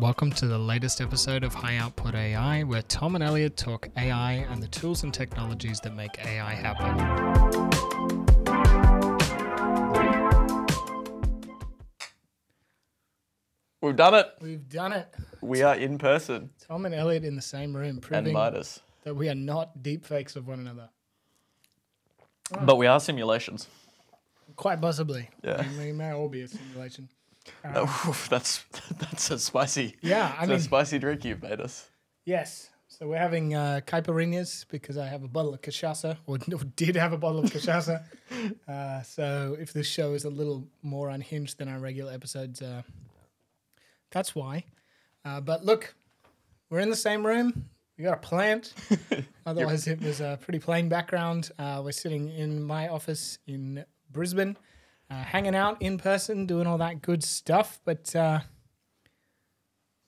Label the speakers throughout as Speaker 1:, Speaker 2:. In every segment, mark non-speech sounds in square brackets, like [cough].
Speaker 1: Welcome to the latest episode of High Output AI, where Tom and Elliot talk AI and the tools and technologies that make AI happen.
Speaker 2: We've done it.
Speaker 1: We've done it.
Speaker 2: We are in person.
Speaker 1: Tom and Elliot in the same room, proving that we are not deep fakes of one another.
Speaker 2: But we are simulations.
Speaker 1: Quite possibly.
Speaker 2: Yeah.
Speaker 1: We may all be a simulation. [laughs]
Speaker 2: Oof, that's [laughs] that's a spicy.
Speaker 1: Yeah, I mean,
Speaker 2: a spicy drink you've made us.
Speaker 1: yes. So we're having uh, caipirinhas because I have a bottle of cachaça, or, [laughs] or did have a bottle of cachaça. uh, so if this show is a little more unhinged than our regular episodes, uh, that's why. Uh, but look, we're in the same room. We got a plant. Otherwise, it was a pretty plain background. Uh, we're sitting in my office in Brisbane, uh, hanging out in person, doing all that good stuff. But uh,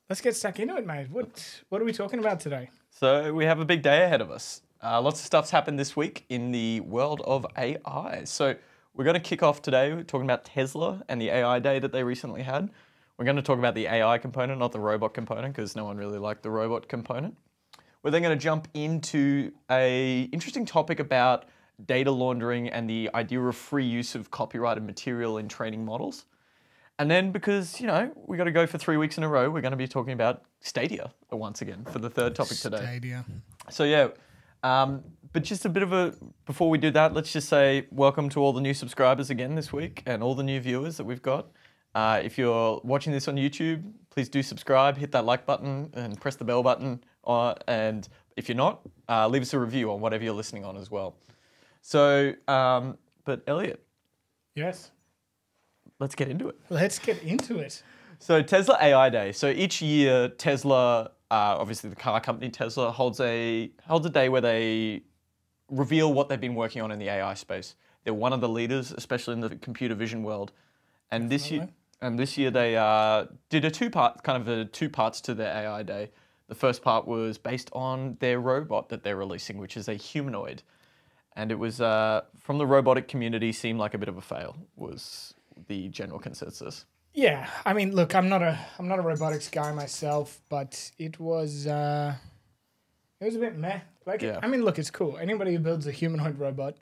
Speaker 1: let's get stuck into it, mate. What What are we talking about today?
Speaker 2: So we have a big day ahead of us. Uh, lots of stuff's happened this week in the world of AI. So we're going to kick off today talking about Tesla and the AI day that they recently had. We're going to talk about the AI component, not the robot component, because no one really liked the robot component. We're then going to jump into a interesting topic about data laundering and the idea of free use of copyrighted material in training models. And then because, you know, we got to go for three weeks in a row, we're going to be talking about Stadia once again for the third topic today.
Speaker 1: Stadia.
Speaker 2: So yeah, um, but just a bit of a before we do that, let's just say welcome to all the new subscribers again this week and all the new viewers that we've got. Uh, if you're watching this on YouTube, please do subscribe, hit that like button, and press the bell button. Uh, and if you're not, uh, leave us a review on whatever you're listening on as well. So, um, but Elliot,
Speaker 1: Yes.
Speaker 2: let's get into it.
Speaker 1: Let's get into it.
Speaker 2: So Tesla AI Day. So each year, Tesla, uh, obviously the car company Tesla, holds a holds a day where they reveal what they've been working on in the AI space. They're one of the leaders, especially in the computer vision world. And this year, and this year they uh, did a two part, kind of a two parts to their AI Day. The first part was based on their robot that they're releasing, which is a humanoid, and it was uh, from the robotic community seemed like a bit of a fail. Was the general consensus.
Speaker 1: Yeah, I mean, look, I'm not a I'm not a robotics guy myself, but it was uh it was a bit meh. Like,
Speaker 2: Yeah.
Speaker 1: I mean, look, it's cool. Anybody who builds a humanoid robot,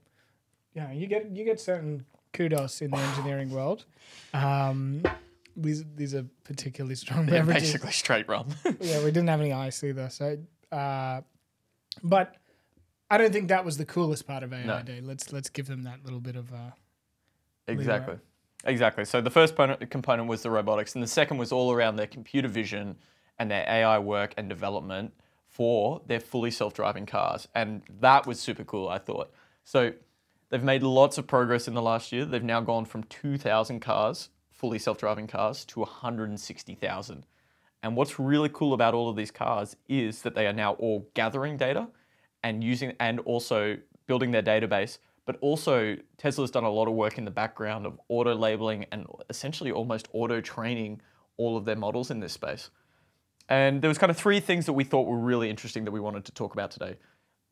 Speaker 1: you know, you get you get certain kudos in the [sighs] engineering world. Um, these these are particularly strong beverages.
Speaker 2: Basically straight rum. [laughs]
Speaker 1: yeah, we didn't have any ice either. So, uh, but I don't think that was the coolest part of AI
Speaker 2: No.
Speaker 1: Day. Let's let's give them that little bit of uh,
Speaker 2: exactly. Exactly. So the first component, component was the robotics, and the second was all around their computer vision and their AI work and development for their fully self-driving cars, and that was super cool. I thought. So they've made lots of progress in the last year. They've now gone from 2,000 cars, fully self-driving cars, to 160,000. And what's really cool about all of these cars is that they are now all gathering data and using and also building their database. But also Tesla's done a lot of work in the background of auto labeling and essentially almost auto training all of their models in this space. And there was kind of three things that we thought were really interesting that we wanted to talk about today.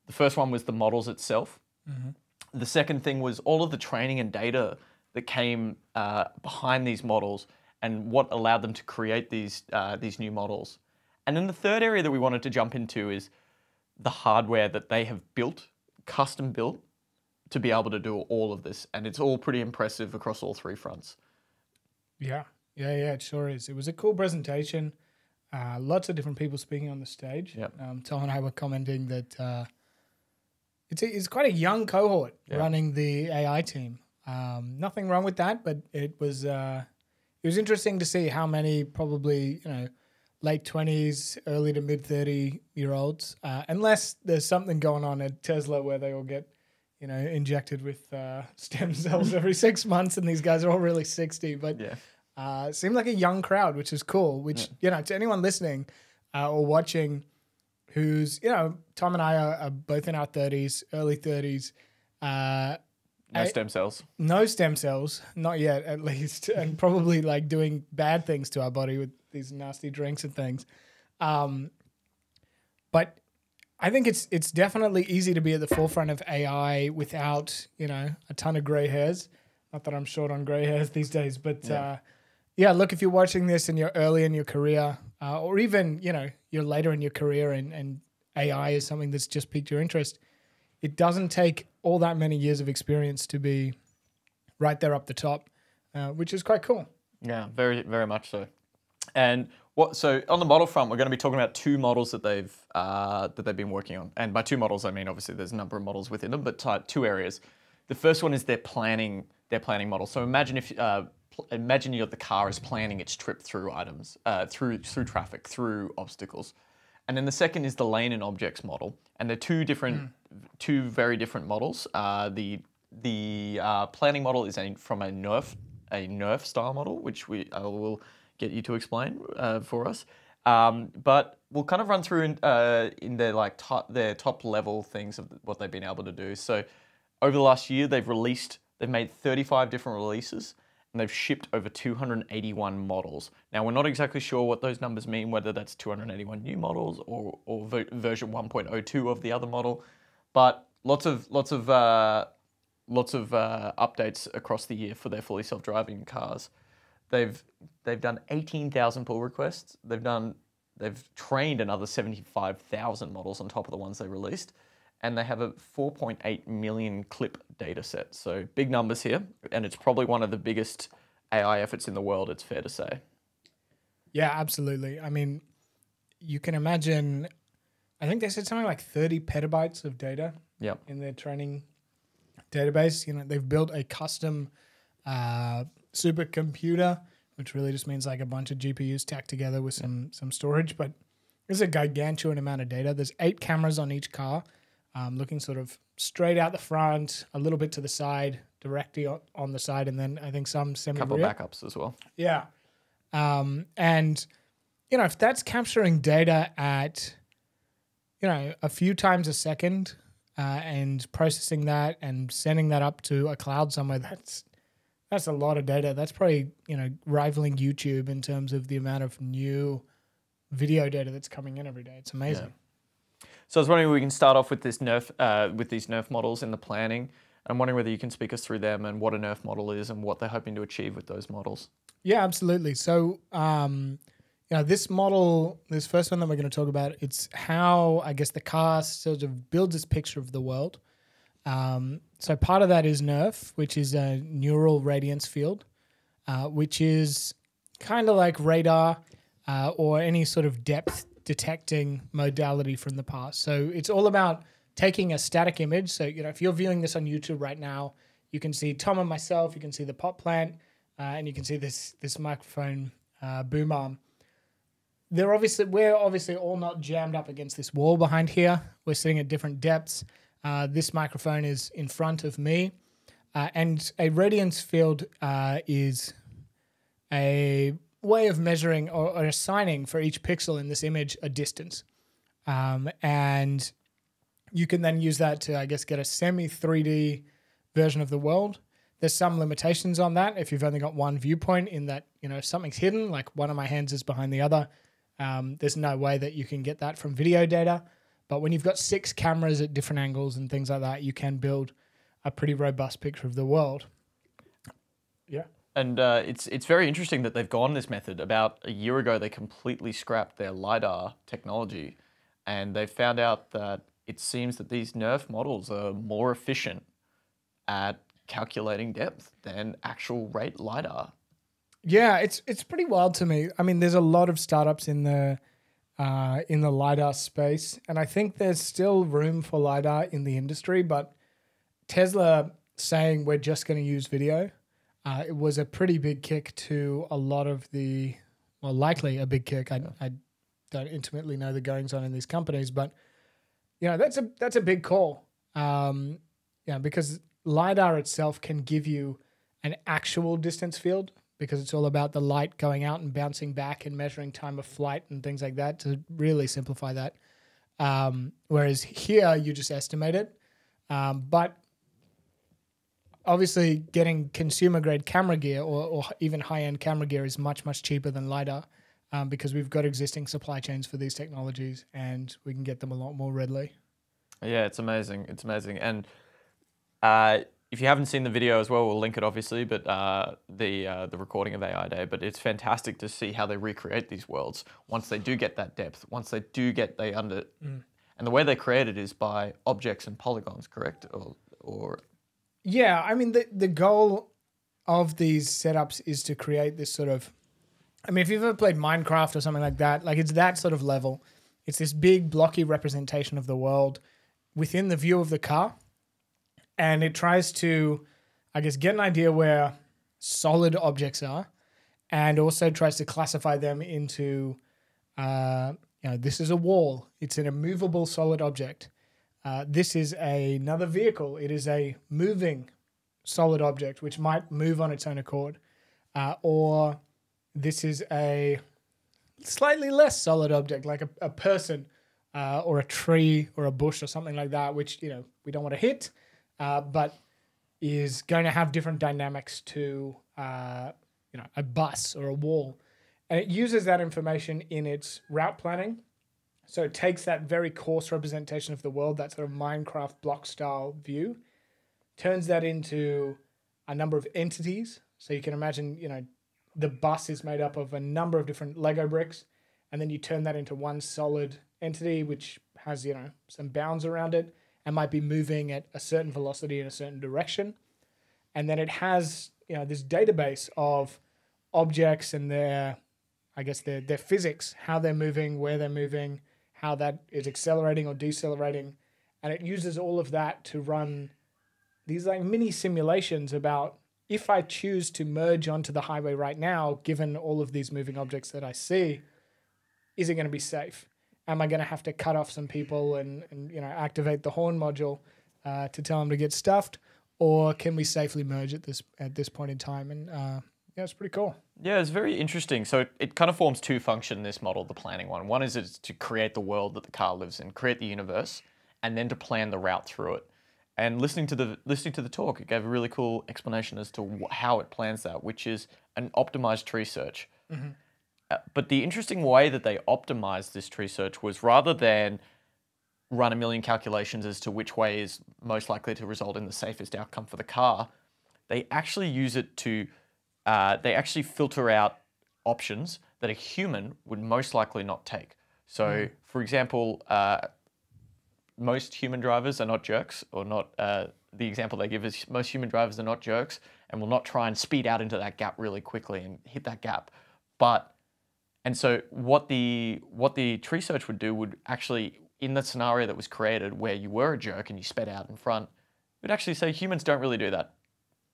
Speaker 2: The first one was the models itself. The second thing was all of the training and data that came uh, behind these models and what allowed them to create these uh, these new models. And then the third area that we wanted to jump into is the hardware that they have built, custom built, to be able to do all of this. And it's all pretty impressive across all three fronts.
Speaker 1: Yeah, yeah, yeah, it sure is. It was a cool presentation. Uh, lots of different people speaking on the stage.
Speaker 2: Yep.
Speaker 1: Um, Tom and I were commenting that uh, it's, a, it's quite a young cohort running the AI team. Um, nothing wrong with that, but it was uh, it was interesting to see how many probably you know late 20s, early to mid 30 year olds, uh, unless there's something going on at Tesla where they all get, you know, injected with uh, [laughs] stem cells every six months and these guys are all really 60. But
Speaker 2: yeah.
Speaker 1: uh, seemed like a young crowd, which is cool, which, yeah. you know, to anyone listening uh, or watching who's, you know, Tom and I are, are both in our 30s, early 30s.
Speaker 2: No
Speaker 1: I-
Speaker 2: stem cells.
Speaker 1: no stem cells, not yet, at least, [laughs] and probably like doing bad things to our body with these nasty drinks and things. Um, but I think it's it's definitely easy to be at the forefront of AI without you know a ton of gray hairs. Not that I'm short on gray hairs these days, but
Speaker 2: Yeah.
Speaker 1: uh, yeah. Look, if you're watching this and you're early in your career, uh, or even you know you're later in your career and, and AI is something that's just piqued your interest, it doesn't take all that many years of experience to be right there up the top, uh, which is quite cool.
Speaker 2: Yeah, very very much so. And what so on the model front, we're going to be talking about two models that they've uh, that they've been working on. And by two models, I mean obviously there's a number of models within them, but two areas. The first one is their planning their planning model. So imagine if uh, imagine you the car is planning its trip through items, uh, through through traffic, through obstacles. And then the second is the lane and objects model, and they're two different, mm. Two very different models. Uh, the the uh, planning model is a, from a Nerf a Nerf style model, which we I will get you to explain uh, for us. Um, but we'll kind of run through in, uh, in their like top, their top level things of what they've been able to do. So over the last year, they've released they've made 35 different releases and they've shipped over 281 models. Now, we're not exactly sure what those numbers mean, whether that's 281 new models or, or ver version 1.02 of the other model, but lots of lots of uh, lots of uh, updates across the year for their fully self-driving cars. They've they've done 18,000 pull requests. They've done they've trained another 75,000 models on top of the ones they released and they have a 4.8 million clip data set. So big numbers here, and it's probably one of the biggest AI efforts in the world, it's fair to say.
Speaker 1: Yeah, absolutely. I mean, you can imagine, I think they said something like 30 petabytes of data
Speaker 2: yep.
Speaker 1: in their training database. You know, they've built a custom uh, supercomputer, which really just means like a bunch of GPUs tacked together with some some storage, but it's a gargantuan amount of data. There's eight cameras on each car um, looking sort of straight out the front, a little bit to the side, directly on the side, and then I think some semi
Speaker 2: couple backups as well.
Speaker 1: Yeah, um, and you know if that's capturing data at you know a few times a second uh, and processing that and sending that up to a cloud somewhere, that's that's a lot of data. That's probably you know rivaling YouTube in terms of the amount of new video data that's coming in every day. It's amazing. Yeah.
Speaker 2: So I was wondering if we can start off with this Nerf, uh, with these Nerf models in the planning. I'm wondering whether you can speak us through them and what a Nerf model is and what they're hoping to achieve with those models.
Speaker 1: Yeah, absolutely. So, um, know, this model, this first one that we're going to talk about, it's how I guess the car sort of builds its picture of the world. Um, so part of that is Nerf, which is a neural radiance field, uh, which is kind of like radar uh, or any sort of depth detecting modality from the past. So it's all about taking a static image. So, you know, if you're viewing this on YouTube right now, you can see Tom and myself, you can see the pot plant, uh, and you can see this this microphone uh, boom arm. They're obviously we're obviously all not jammed up against this wall behind here. We're sitting at different depths. Uh, this microphone is in front of me, uh, and a radiance field uh, is a way of measuring or, or, assigning for each pixel in this image a distance. Um, and you can then use that to, I guess, get a semi 3D version of the world. There's some limitations on that if you've only got one viewpoint, in that, you know, something's hidden, like one of my hands is behind the other. Um, there's no way that you can get that from video data. But when you've got six cameras at different angles and things like that, you can build a pretty robust picture of the world.
Speaker 2: Yeah. And uh, it's it's very interesting that they've gone this method. About a year ago, they completely scrapped their lidar technology, and they found out that it seems that these Nerf models are more efficient at calculating depth than actual rate lidar.
Speaker 1: Yeah, it's it's pretty wild to me. I mean, there's a lot of startups in the uh, in the lidar space, and I think there's still room for lidar in the industry. But Tesla saying we're just going to use video uh, it was a pretty big kick to a lot of the, well, likely a big kick. I, I don't intimately know the goings on in these companies, but you know that's a that's a big call. Um, yeah, because lidar itself can give you an actual distance field because it's all about the light going out and bouncing back and measuring time of flight and things like that to really simplify that. Um, whereas here you just estimate it. Um, but obviously getting consumer grade camera gear or, or even high end camera gear is much much cheaper than lidar um, because we've got existing supply chains for these technologies and we can get them a lot more readily
Speaker 2: yeah it's amazing it's amazing and uh, if you haven't seen the video as well, we'll link it obviously, but uh, the uh, the recording of AI Day. But it's fantastic to see how they recreate these worlds once they do get that depth, once they do get they under,
Speaker 1: Mm.
Speaker 2: and the way they create it is by objects and polygons, correct? Or or
Speaker 1: Yeah, I mean the the goal of these setups is to create this sort of I mean if you've ever played Minecraft or something like that, like it's that sort of level. It's this big blocky representation of the world within the view of the car. And it tries to I guess get an idea where solid objects are and also tries to classify them into uh, you know, this is a wall. It's an immovable solid object. Uh, this is a, another vehicle. It is a moving solid object which might move on its own accord. Uh, or this is a slightly less solid object, like a, a person uh, or a tree or a bush or something like that, which you know we don't want to hit, uh, but is going to have different dynamics to uh, you know a bus or a wall, and it uses that information in its route planning. So it takes that very coarse representation of the world, that sort of Minecraft block style view, turns that into a number of entities. So you can imagine, you know, the bus is made up of a number of different Lego bricks, and then you turn that into one solid entity which has, you know, some bounds around it and might be moving at a certain velocity in a certain direction. And then it has, you know, this database of objects and their I guess their their physics, how they're moving, where they're moving, how that is accelerating or decelerating, and it uses all of that to run these like mini simulations about if I choose to merge onto the highway right now, given all of these moving objects that I see, is it going to be safe? Am I going to have to cut off some people and, and you know activate the horn module uh, to tell them to get stuffed, or can we safely merge at this at this point in time? And uh, yeah, it's pretty cool.
Speaker 2: Yeah, it's very interesting. So it, it kind of forms two functions in this model, the planning one. One is it's to create the world that the car lives in, create the universe, and then to plan the route through it. And listening to the listening to the talk, it gave a really cool explanation as to how it plans that, which is an optimized tree search. Uh, but the interesting way that they optimized this tree search was rather than run a million calculations as to which way is most likely to result in the safest outcome for the car, they actually use it to uh, they actually filter out options that a human would most likely not take. So, for example, uh, most human drivers are not jerks, or not. Uh, the example they give is most human drivers are not jerks and will not try and speed out into that gap really quickly and hit that gap. But and so what the what the tree search would do would actually in the scenario that was created where you were a jerk and you sped out in front, it would actually say humans don't really do that.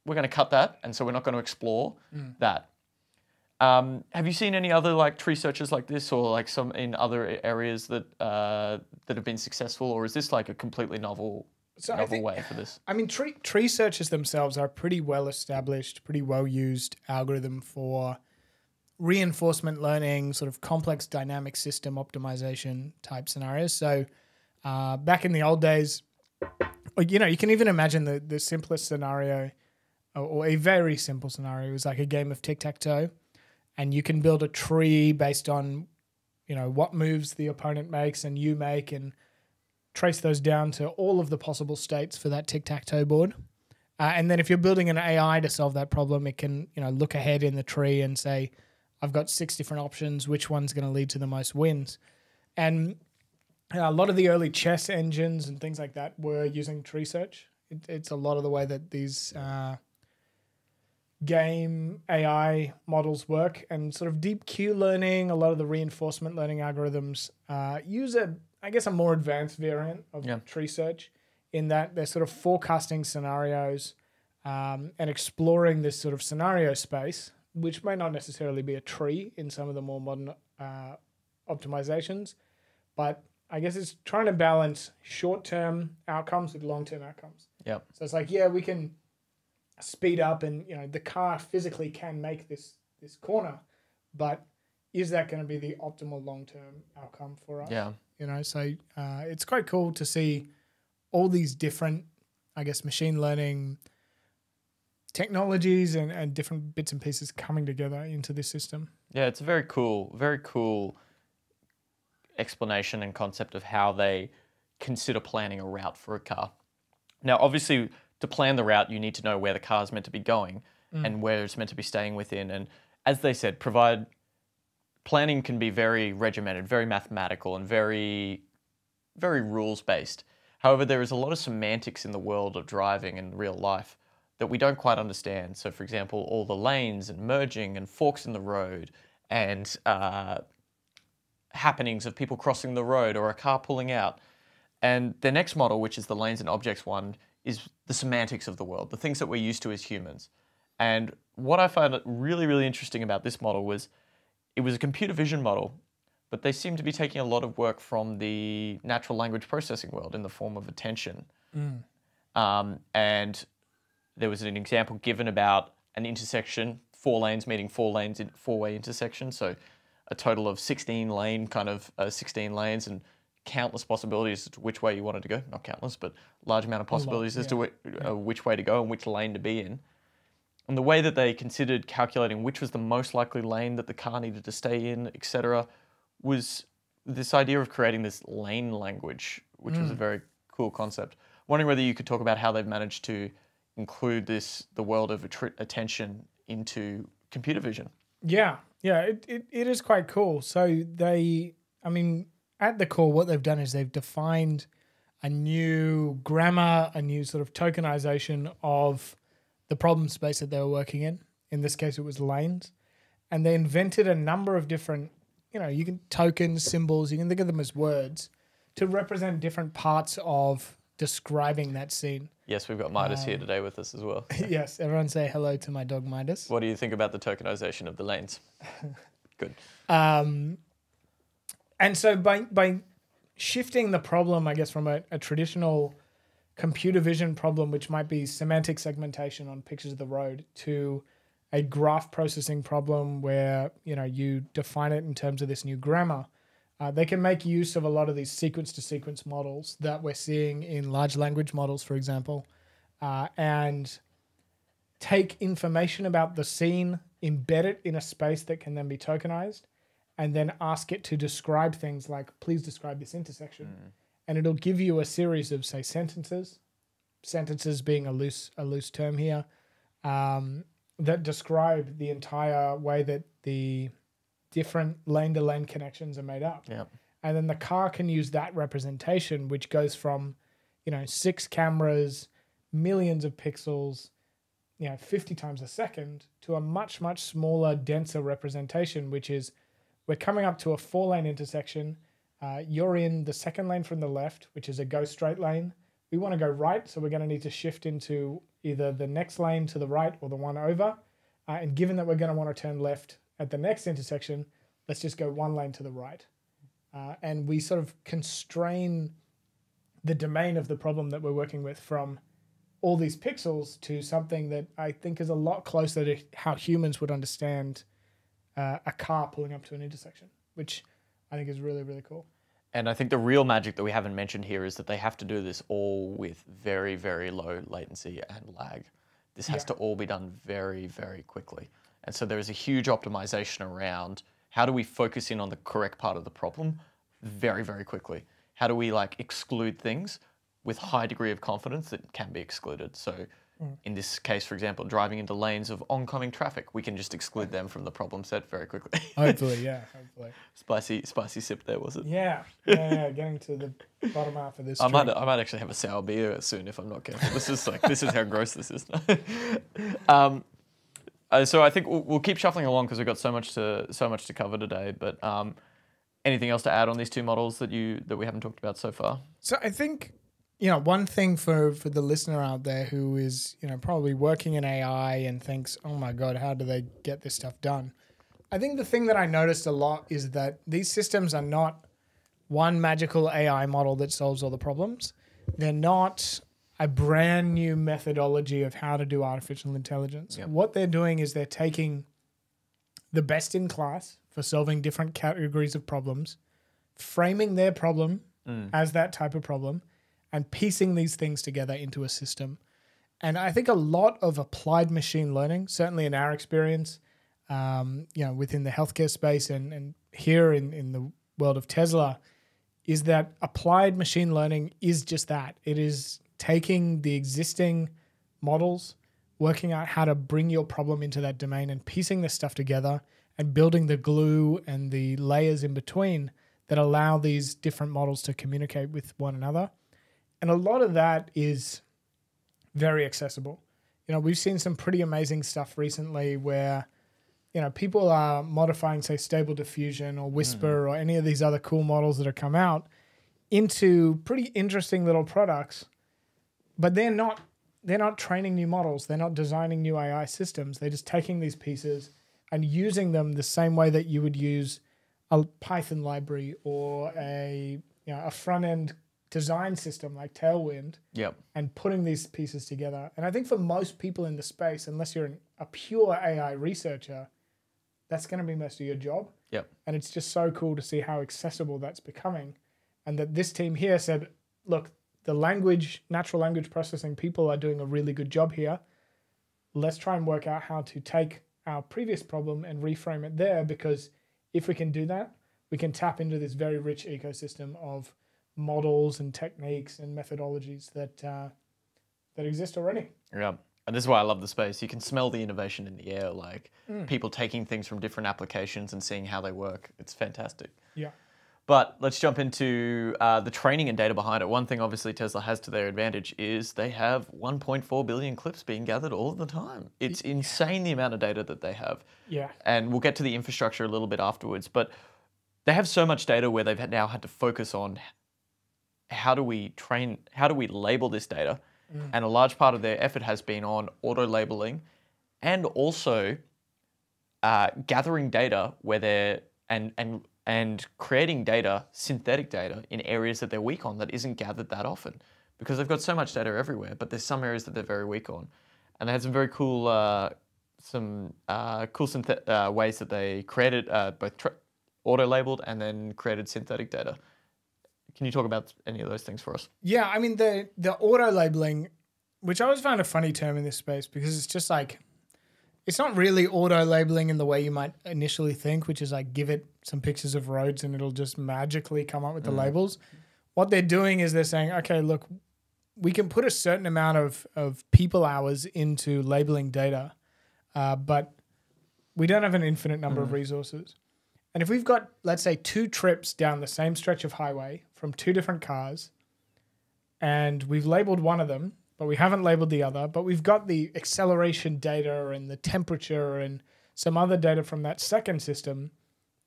Speaker 2: We're going to cut that, and so we're not going to explore that. Um, have you seen any other like tree searches like this, or like some in other areas that uh, that have been successful, or is this like a completely novel
Speaker 1: So
Speaker 2: novel
Speaker 1: think-
Speaker 2: way for this? [sighs]
Speaker 1: I mean, tree tree searches themselves are pretty well established, pretty well used algorithm for reinforcement learning, sort of complex dynamic system optimization type scenarios. So, uh, back in the old days, you know, you can even imagine the the simplest scenario, or, a very simple scenario, is like a game of tic tac toe, and you can build a tree based on, you know, what moves the opponent makes and you make, and trace those down to all of the possible states for that tic tac toe board. Uh, and then if you're building an AI to solve that problem, it can you know look ahead in the tree and say, I've got six different options. Which one's going to lead to the most wins? And uh, a lot of the early chess engines and things like that were using tree search. It, it's a lot of the way that these uh, game AI models work, and sort of deep Q learning. A lot of the reinforcement learning algorithms uh, use a, I guess, a more advanced variant of
Speaker 2: Yeah.
Speaker 1: tree search in that they're sort of forecasting scenarios um, and exploring this sort of scenario space, which may not necessarily be a tree in some of the more modern uh, optimizations, but I guess it's trying to balance short term outcomes with long term outcomes.
Speaker 2: Yep.
Speaker 1: So it's like, yeah, we can speed up and you know the car physically can make this this corner, but is that going to be the optimal long term outcome for us?
Speaker 2: Yeah.
Speaker 1: you know so uh, it's quite cool to see all these different i guess machine learning technologies and, and different bits and pieces coming together into this system
Speaker 2: Yeah, it's a very cool, very cool explanation and concept of how they consider planning a route for a car. Now, obviously, to plan the route, you need to know where the car is meant to be going mm. and where it's meant to be staying within. And as they said, provide planning can be very regimented, very mathematical, and very, very rules based. However, there is a lot of semantics in the world of driving in real life that we don't quite understand. So, for example, all the lanes and merging and forks in the road and uh, happenings of people crossing the road or a car pulling out. And the next model, which is the lanes and objects one, is the semantics of the world, the things that we're used to as humans. And what I found really, really interesting about this model was it was a computer vision model, but they seem to be taking a lot of work from the natural language processing world in the form of attention. Um, and there was an example given about an intersection, four lanes meeting four lanes in four-way intersection. So a total of 16 lane kind of uh, 16 lanes and countless possibilities as to which way you wanted to go. Not countless, but large amount of possibilities as to uh, which way to go and which lane to be in. And the way that they considered calculating which was the most likely lane that the car needed to stay in, etc., was this idea of creating this lane language, which was a very cool concept. Wondering whether you could talk about how they've managed to include this, the world of attention, into computer vision.
Speaker 1: Yeah, yeah, it, it, it is quite cool. So they, I mean, at the core, what they've done is they've defined a new grammar, a new sort of tokenization of the problem space that they were working in. In this case, it was lanes, and they invented a number of different, you know, you can tokens, symbols, you can think of them as words to represent different parts of describing that scene.
Speaker 2: Yes, we've got Midas here today with us as well. [laughs]
Speaker 1: yes, everyone say hello to my dog Midas.
Speaker 2: What do you think about the tokenization of the lanes? [laughs] Good.
Speaker 1: Um, and so by by shifting the problem, I guess, from a, a traditional computer vision problem, which might be semantic segmentation on pictures of the road, to a graph processing problem where you know you define it in terms of this new grammar. Uh, they can make use of a lot of these sequence to sequence models that we're seeing in large language models, for example, uh, and take information about the scene, embed it in a space that can then be tokenized, and then ask it to describe things like, please describe this intersection. And it'll give you a series of, say, sentences, sentences being a loose, a loose term here, um, that describe the entire way that the different lane to lane connections are made up.
Speaker 2: Yeah.
Speaker 1: and then the car can use that representation which goes from you know six cameras millions of pixels you know 50 times a second to a much much smaller denser representation which is we're coming up to a four lane intersection. Uh, you're in the second lane from the left which is a go straight lane. We want to go right so we're going to need to shift into either the next lane to the right or the one over. Uh, and given that we're going to want to turn left at the next intersection let's just go one lane to the right uh, and we sort of constrain the domain of the problem that we're working with from all these pixels to something that I think is a lot closer to how humans would understand uh, a car pulling up to an intersection, which I think is really really cool.
Speaker 2: And I think the real magic that we haven't mentioned here is that they have to do this all with very, very low latency and lag. This has
Speaker 1: Yeah.
Speaker 2: to all be done very, very quickly. And so there is a huge optimization around how do we focus in on the correct part of the problem very, very quickly? How do we like exclude things with high degree of confidence that can be excluded? So in this case, for example, driving into lanes of oncoming traffic, we can just exclude them from the problem set very quickly. [laughs]
Speaker 1: Hopefully, yeah, hopefully,
Speaker 2: spicy, spicy sip there, was it?
Speaker 1: yeah, yeah, yeah. Getting to the bottom half of this.
Speaker 2: I might. I might actually have a sour beer soon if I'm not careful. This is like, this is how gross this is. [laughs] um, uh, so I think we'll, we'll keep shuffling along because we've got so much to, so much to cover today. But um, anything else to add on these two models that you, that we haven't talked about so far?
Speaker 1: So I think you know one thing for for the listener out there who is you know probably working in AI and thinks, oh my god, how do they get this stuff done? I think the thing that I noticed a lot is that these systems are not one magical AI model that solves all the problems. They're not a brand new methodology of how to do artificial intelligence.
Speaker 2: Yep.
Speaker 1: What they're doing is they're taking the best in class for solving different categories of problems, framing their problem as that type of problem, and piecing these things together into a system. And I think a lot of applied machine learning, certainly in our experience, um, you know, within the healthcare space and, and here in, in the world of Tesla, is that applied machine learning is just that. It is taking the existing models, working out how to bring your problem into that domain and piecing this stuff together and building the glue and the layers in between that allow these different models to communicate with one another. And a lot of that is very accessible. You know, we've seen some pretty amazing stuff recently where, you know, people are modifying, say, Stable Diffusion or Whisper mm. or any of these other cool models that have come out into pretty interesting little products, but they're not they're not training new models. They're not designing new AI systems. They're just taking these pieces and using them the same way that you would use a Python library or a you know a front end design system like Tailwind.
Speaker 2: Yep.
Speaker 1: And putting these pieces together. And I think for most people in the space, unless you're an, a pure AI researcher, that's going to be most of your job.
Speaker 2: Yep.
Speaker 1: And it's just so cool to see how accessible that's becoming, and that this team here said, look, the language, natural language processing people are doing a really good job here. Let's try and work out how to take our previous problem and reframe it there because if we can do that, we can tap into this very rich ecosystem of models and techniques and methodologies that uh, that exist already.
Speaker 2: Yeah. And this is why I love the space. You can smell the innovation in the air, like mm. people taking things from different applications and seeing how they work. It's fantastic.
Speaker 1: Yeah.
Speaker 2: But let's jump into uh, the training and data behind it. One thing, obviously, Tesla has to their advantage is they have 1.4 billion clips being gathered all the time. It's yeah. insane the amount of data that they have.
Speaker 1: Yeah.
Speaker 2: And we'll get to the infrastructure a little bit afterwards. But they have so much data where they've now had to focus on how do we train, how do we label this data? Mm. And a large part of their effort has been on auto labeling and also uh, gathering data where they're and and and creating data, synthetic data, in areas that they're weak on that isn't gathered that often because they've got so much data everywhere, but there's some areas that they're very weak on. And they had some very cool, uh, some uh, cool uh, ways that they created uh, both auto-labeled and then created synthetic data. Can you talk about any of those things for us?
Speaker 1: Yeah, I mean the the auto labeling, which I always found a funny term in this space because it's just like it's not really auto labeling in the way you might initially think, which is like give it some pictures of roads and it'll just magically come up with the mm. labels. What they're doing is they're saying, okay, look, we can put a certain amount of, of people hours into labeling data, uh, but we don't have an infinite number mm. of resources. And if we've got, let's say, two trips down the same stretch of highway from two different cars, and we've labeled one of them, but we haven't labeled the other, but we've got the acceleration data and the temperature and some other data from that second system,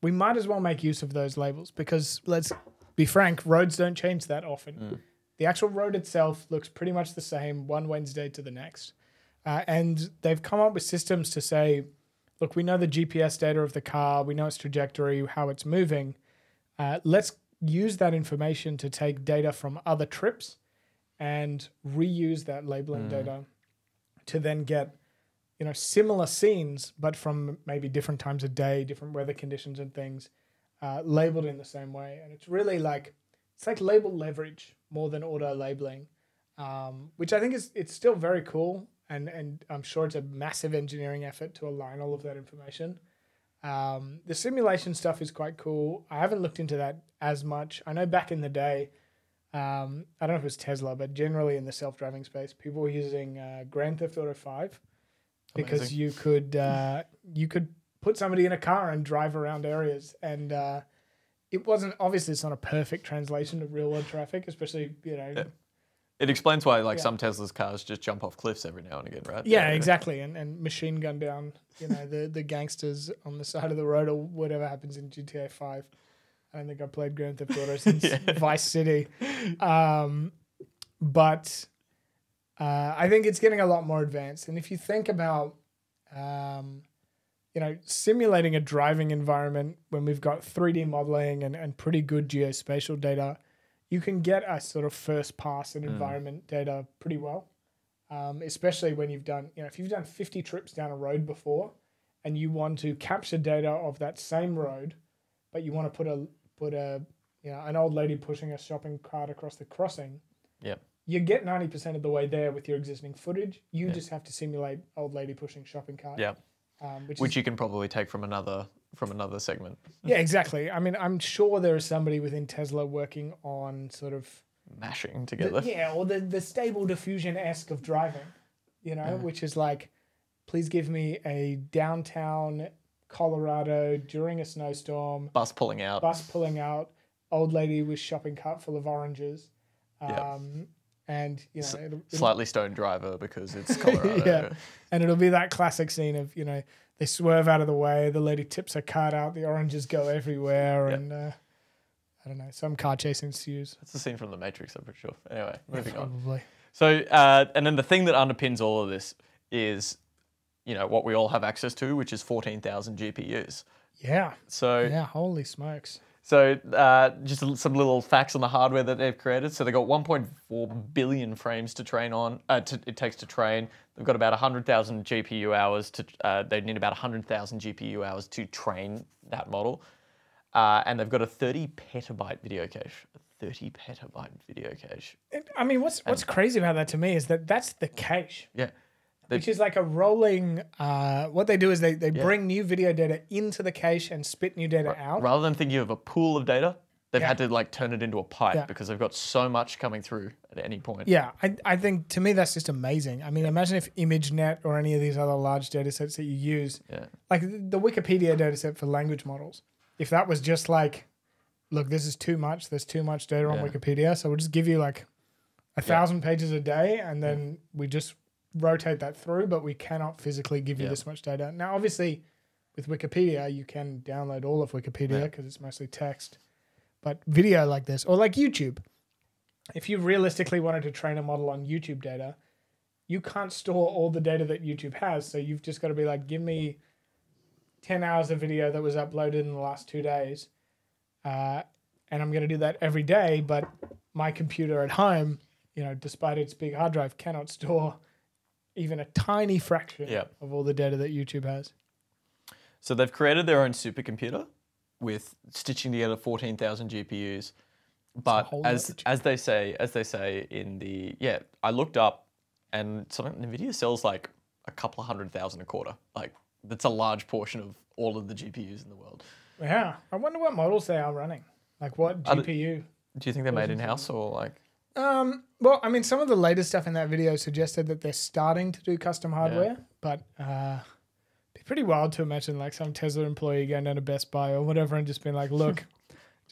Speaker 1: we might as well make use of those labels because let's be frank, roads don't change that often. Mm. The actual road itself looks pretty much the same one Wednesday to the next. Uh, and they've come up with systems to say, look, we know the GPS data of the car, we know its trajectory, how it's moving. Uh, let's use that information to take data from other trips and reuse that labeling mm. data to then get you know similar scenes but from maybe different times of day different weather conditions and things uh, labeled in the same way. And it's really like it's like label leverage more than auto labeling um, which i think is it's still very cool. And and i'm sure it's a massive engineering effort to align all of that information. Um, the simulation stuff is quite cool. I haven't looked into that as much. I know back in the day um, I don't know if it was Tesla, but generally in the self-driving space, people were using uh, Grand Theft Auto Five because Amazing. you could uh, you could put somebody in a car and drive around areas, and uh, it wasn't obviously it's not a perfect translation of real world traffic, especially you know.
Speaker 2: Yeah. It explains why like yeah. some Tesla's cars just jump off cliffs every now and again, right?
Speaker 1: Yeah, yeah, exactly, and and machine gun down, you know, the the gangsters on the side of the road or whatever happens in GTA Five. I don't think I played Grand Theft Auto [laughs] since yeah. Vice City. Um, but uh, I think it's getting a lot more advanced. And if you think about, um, you know, simulating a driving environment when we've got 3D modeling and, and pretty good geospatial data, you can get a sort of first pass and mm. environment data pretty well. Um, especially when you've done, you know, if you've done 50 trips down a road before and you want to capture data of that same road – but you want to put a put a you know an old lady pushing a shopping cart across the crossing.
Speaker 2: Yep.
Speaker 1: You get ninety percent of the way there with your existing footage. You just have to simulate old lady pushing shopping cart.
Speaker 2: Yeah. Um, which, which is, you can probably take from another from another segment. [laughs]
Speaker 1: Yeah, exactly. I mean, I'm sure there is somebody within Tesla working on sort of
Speaker 2: mashing together.
Speaker 1: The, yeah, or the the stable diffusion esque of driving. you know,
Speaker 2: Yeah.
Speaker 1: which is like, please give me a downtown Colorado during a snowstorm,
Speaker 2: Bus pulling out.
Speaker 1: bus pulling out, old lady with shopping cart full of oranges.
Speaker 2: Yeah.
Speaker 1: Um, and you know,
Speaker 2: S-
Speaker 1: it'll, it'll-
Speaker 2: Slightly stoned driver because it's Colorado. [laughs]
Speaker 1: Yeah. and it'll be that classic scene of you know they swerve out of the way, the lady tips her cart out, the oranges go everywhere,
Speaker 2: Yeah.
Speaker 1: and uh, I don't know, some car chase ensues.
Speaker 2: That's the scene from The Matrix, I'm pretty sure. Anyway, moving on.
Speaker 1: Probably.
Speaker 2: So, uh, and then the thing that underpins all of this is, you know, what we all have access to, which is 14,000 GPUs.
Speaker 1: Yeah.
Speaker 2: So,
Speaker 1: Yeah. Holy smokes.
Speaker 2: so uh, just some little facts on the hardware that they've created. So they've got 1.4 billion frames to train on. Uh, to, it takes to train. They've got about 100,000 GPU hours to. Uh, they need about 100,000 GPU hours to train that model. Uh, and they've got a 30 petabyte video cache. 30 petabyte video cache.
Speaker 1: I mean, what's what's crazy about that to me is that that's the cache,
Speaker 2: Yeah. They-
Speaker 1: which is like a rolling. Uh, what they do is they, they bring new video data into the cache and spit new data out.
Speaker 2: rather than thinking of a pool of data, they've
Speaker 1: Yeah.
Speaker 2: had to like turn it into a pipe
Speaker 1: Yeah.
Speaker 2: because they've got so much coming through at any point.
Speaker 1: Yeah, I, I think to me that's just amazing. I mean, imagine if ImageNet or any of these other large data sets that you use,
Speaker 2: Yeah.
Speaker 1: like the the Wikipedia data set for language models, if that was just like, look, this is too much, there's too much data on Wikipedia, so we'll just give you like a thousand pages a day and then we just rotate that through, but we cannot physically give you
Speaker 2: Yeah.
Speaker 1: this much data. Now, obviously, with Wikipedia, you can download all of Wikipedia
Speaker 2: Yeah.
Speaker 1: because it's mostly text, but video like this or like YouTube if you realistically wanted to train a model on YouTube data, you can't store all the data that YouTube has. So you've just got to be like, give me 10 hours of video that was uploaded in the last two days. Uh, and I'm going to do that every day. But my computer at home, you know, despite its big hard drive, cannot store even a tiny fraction
Speaker 2: Yeah.
Speaker 1: of all the data that YouTube has.
Speaker 2: So they've created their own supercomputer with stitching together 14,000 GPUs. But as as they say, as they say in the yeah, I looked up and something Nvidia sells like a couple of hundred thousand a quarter. Like that's a large portion of all of the GPUs in the world.
Speaker 1: Yeah. I wonder what models they are running. Like what GPU?
Speaker 2: Do you think they're made in house or like
Speaker 1: Um, well, I mean, some of the latest stuff in that video suggested that they're starting to do custom hardware, but uh, be pretty wild to imagine like some Tesla employee going down to Best Buy or whatever and just being like, [laughs] "Look,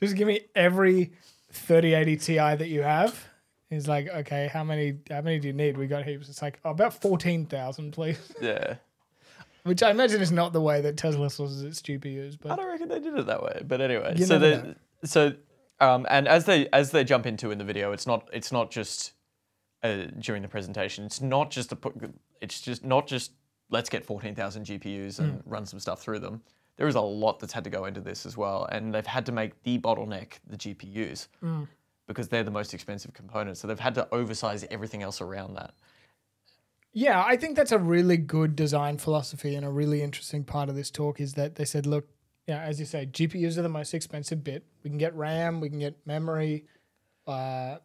Speaker 1: just give me every 3080 Ti that you have." He's like, "Okay, how many? How many do you need? We got heaps." It's like, "Oh, about fourteen thousand, please."
Speaker 2: yeah? [laughs]
Speaker 1: Which I imagine is not the way that Tesla sources its GPUs, but I
Speaker 2: don't reckon they did it that way. But anyway,
Speaker 1: You
Speaker 2: so they, so um, and as they as they jump into in the video, it's not it's not just uh, during the presentation. It's not just a put. It's just not just let's get fourteen thousand GPUs and run some stuff through them. There is a lot that's had to go into this as well, and they've had to make the bottleneck the GPUs because they're the most expensive component. So they've had to oversize everything else around that.
Speaker 1: Yeah, I think that's a really good design philosophy and a really interesting part of this talk is that they said, look, yeah, as you say, GPUs are the most expensive bit. We can get RAM, we can get memory. Uh,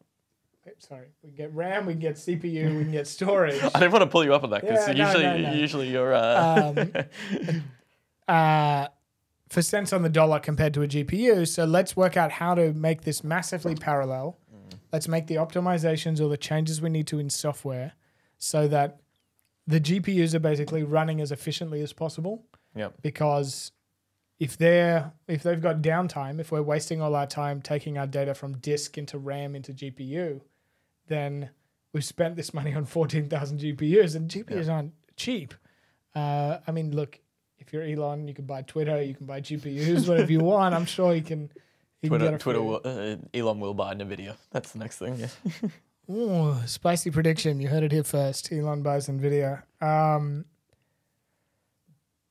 Speaker 1: sorry, we can get RAM, we can get CPU, we can get [laughs] storage.
Speaker 2: I didn't want to pull you up on that because
Speaker 1: Yeah,
Speaker 2: usually
Speaker 1: no, no.
Speaker 2: usually you're uh,
Speaker 1: Um, [laughs] uh, for cents on the dollar compared to a GPU. So let's work out how to make this massively parallel. Let's make the optimizations or the changes we need to in software so that the GPUs are basically running as efficiently as possible.
Speaker 2: Yep.
Speaker 1: Because if they're if they've got downtime, if we're wasting all our time taking our data from disk into RAM into GPU, then we've spent this money on [laughs] fourteen thousand GPUs, and GPUs aren't cheap. Uh, I mean, look, if you're Elon, you can buy Twitter, you can buy GPUs, whatever you want. I'm sure you can. You can
Speaker 2: Twitter,
Speaker 1: get a
Speaker 2: Twitter, will, uh, Elon will buy Nvidia. That's the next thing. Yeah.
Speaker 1: Ooh, spicy prediction. You heard it here first. Elon buys Nvidia. Um,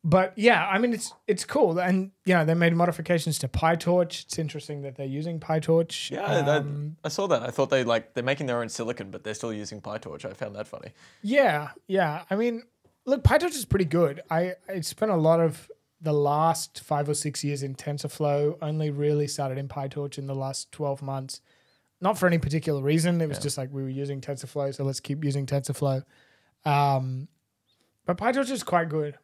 Speaker 1: but yeah, I mean it's it's cool, and you know they made modifications to PyTorch. It's interesting that they're using PyTorch.
Speaker 2: Yeah,
Speaker 1: Um,
Speaker 2: I saw that. I thought they like they're making their own silicon, but they're still using PyTorch. I found that funny.
Speaker 1: yeah, yeah. I mean, look, PyTorch is pretty good. I I spent a lot of the last five or six years in TensorFlow. Only really started in PyTorch in the last twelve months. Not for any particular reason. It was
Speaker 2: Yeah.
Speaker 1: just like we were using TensorFlow, so let's keep using TensorFlow. Um, but PyTorch is quite good.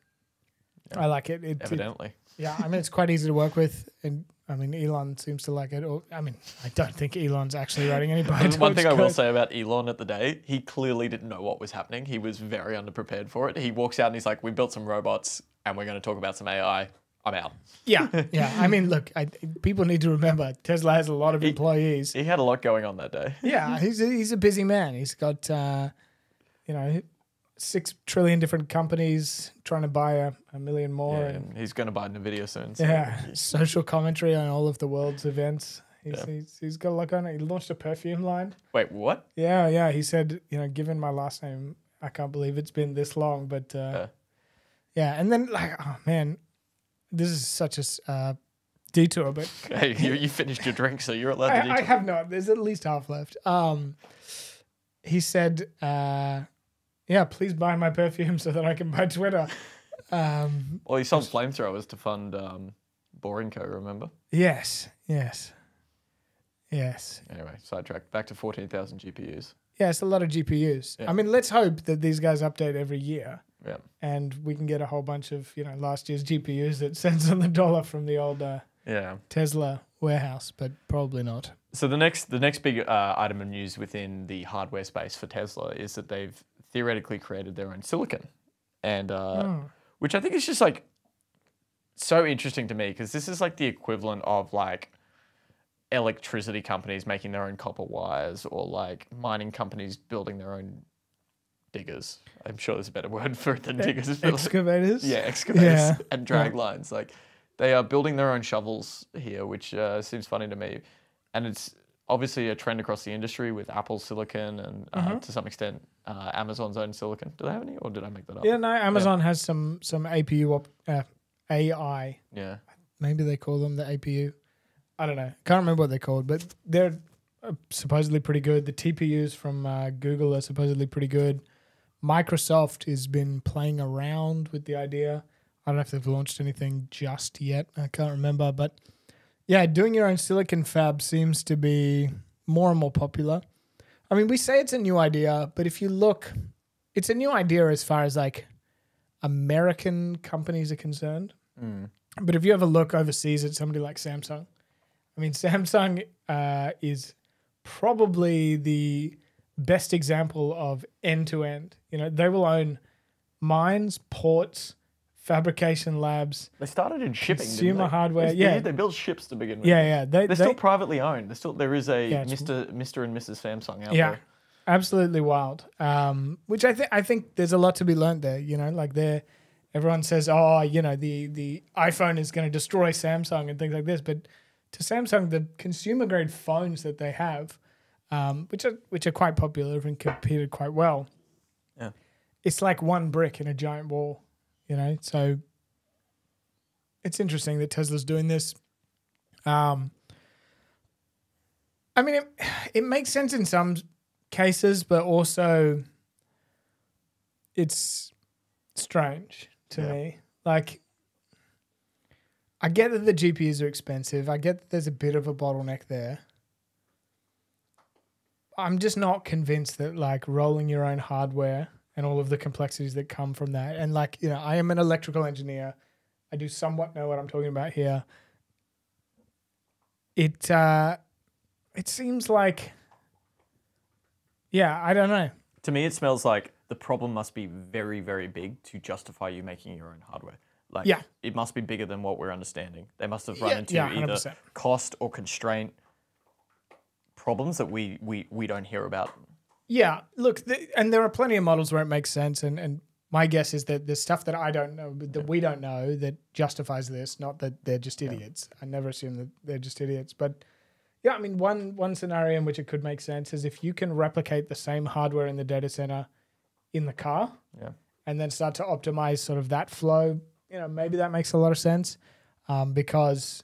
Speaker 1: I like it. It, it.
Speaker 2: Evidently,
Speaker 1: Yeah, I mean it's quite easy to work with, and I mean, Elon seems to like it. Or I mean, I don't think Elon's actually writing any [laughs]
Speaker 2: one
Speaker 1: PyTorch
Speaker 2: thing I will say about Elon at the day, he clearly didn't know what was happening. He was very underprepared for it. He walks out and he's like, "We built some robots, and we're going to talk about some AI. I'm out."
Speaker 1: Yeah, [laughs] yeah. I mean, look, I, people need to remember Tesla has a lot of employees.
Speaker 2: He had a lot going on that day.
Speaker 1: Yeah, he's a, he's a busy man. He's got uh, you know six trillion different companies trying to buy a, a million more,
Speaker 2: Yeah,
Speaker 1: and
Speaker 2: he's going to buy Nvidia soon. So
Speaker 1: yeah, [laughs] social commentary on all of the world's events. He's,
Speaker 2: Yeah.
Speaker 1: he's, he's got a lot going on. He launched a perfume line.
Speaker 2: Wait, what?
Speaker 1: Yeah, yeah. He said, you know, given my last name, I can't believe it's been this long. But uh,
Speaker 2: Yeah.
Speaker 1: yeah, and then like, oh man, this is such a uh, detour. But [laughs]
Speaker 2: Hey, you, you finished your drink, so you're allowed to.
Speaker 1: I, I have not. There's at least half left. Um, he said, uh, "Yeah, please buy my perfume [laughs] so that I can buy Twitter." Um,
Speaker 2: Well, he sold flamethrowers to fund um, Boring Co. Remember?
Speaker 1: yes, yes, yes.
Speaker 2: Anyway, sidetracked. Back to fourteen thousand GPUs.
Speaker 1: Yeah, it's a lot of GPUs.
Speaker 2: Yeah.
Speaker 1: I mean, let's hope that these guys update every year.
Speaker 2: Yeah.
Speaker 1: and we can get a whole bunch of you know last year's GPUs that [laughs] cents on the dollar from the old uh,
Speaker 2: Yeah.
Speaker 1: Tesla warehouse, but probably not.
Speaker 2: So the next the next big uh, item of news within the hardware space for Tesla is that they've theoretically created their own silicon, and uh,
Speaker 1: Hmm.
Speaker 2: which I think is just like so interesting to me because this is like the equivalent of like electricity companies making their own copper wires or like mining companies building their own diggers. I'm sure there's a better word for it than diggers. but [laughs] like-
Speaker 1: Excavators.
Speaker 2: yeah, excavators
Speaker 1: Yeah.
Speaker 2: and drag lines. Like they are building their own shovels here, which uh, seems funny to me. And it's obviously a trend across the industry with Apple silicon and uh,
Speaker 1: Mm-hmm.
Speaker 2: to some extent uh, Amazon's own silicon. Do they have any, or did I make that up?
Speaker 1: Yeah, no. Amazon has some some APU op, uh, AI.
Speaker 2: Yeah.
Speaker 1: Maybe they call them the APU. I don't know. Can't remember what they're called, but they're uh, supposedly pretty good. The TPUs from uh, Google are supposedly pretty good. Microsoft has been playing around with the idea. I don't know if they've launched anything just yet. I can't remember, but yeah, doing your own silicon fab seems to be more and more popular. I mean, we say it's a new idea, but if you look, it's a new idea as far as like American companies are concerned.
Speaker 2: Mm.
Speaker 1: But if you ever look overseas at somebody like Samsung, I mean, [laughs] Samsung uh, is probably the best example of end to end. You know, they will own mines, ports, fabrication labs.
Speaker 2: They started in shipping.
Speaker 1: Consumer hardware,
Speaker 2: They,
Speaker 1: yeah.
Speaker 2: they built ships to begin with.
Speaker 1: Yeah, yeah. They,
Speaker 2: They're
Speaker 1: they,
Speaker 2: still privately owned. There's still there is a
Speaker 1: Yeah,
Speaker 2: Mr. Mr. and Mrs. Samsung out
Speaker 1: yeah,
Speaker 2: there.
Speaker 1: absolutely wild. Um, which I think I think there's a lot to be learned there. You know, like there, everyone says, oh, you know, the the iPhone is going to destroy Samsung and things like this, but to Samsung, the consumer grade phones that they have, um, which are which are quite popular and competed quite well.
Speaker 2: Yeah.
Speaker 1: it's like one brick in a giant wall. You know, so it's interesting that Tesla's doing this. Um, I mean, it, it makes sense in some cases, but also it's strange to
Speaker 2: Yeah.
Speaker 1: me. Like, I get that the GPUs are expensive. I get that there's a bit of a bottleneck there. I'm just not convinced that like rolling your own hardware and all of the complexities that come from that. And like, you know, I am an electrical engineer. I do somewhat know what I'm talking about here. It uh it seems like yeah, I don't know.
Speaker 2: To me, it smells like the problem must be very, very big to justify you making your own hardware. Like,
Speaker 1: Yeah.
Speaker 2: it must be bigger than what we're understanding. They must have run
Speaker 1: Yeah,
Speaker 2: into
Speaker 1: yeah,
Speaker 2: either cost or constraint problems that we, we, we don't hear about.
Speaker 1: Yeah, look, th- and there are plenty of models where it makes sense, and and my guess is that there's stuff that I don't know, but that we don't know that justifies this. Not that they're just idiots. I never assume that they're just idiots, but yeah, I mean, one one scenario in which it could make sense is if you can replicate the same hardware in the data center in the car,
Speaker 2: Yeah.
Speaker 1: and then start to optimize sort of that flow. You know, maybe that makes a lot of sense um, because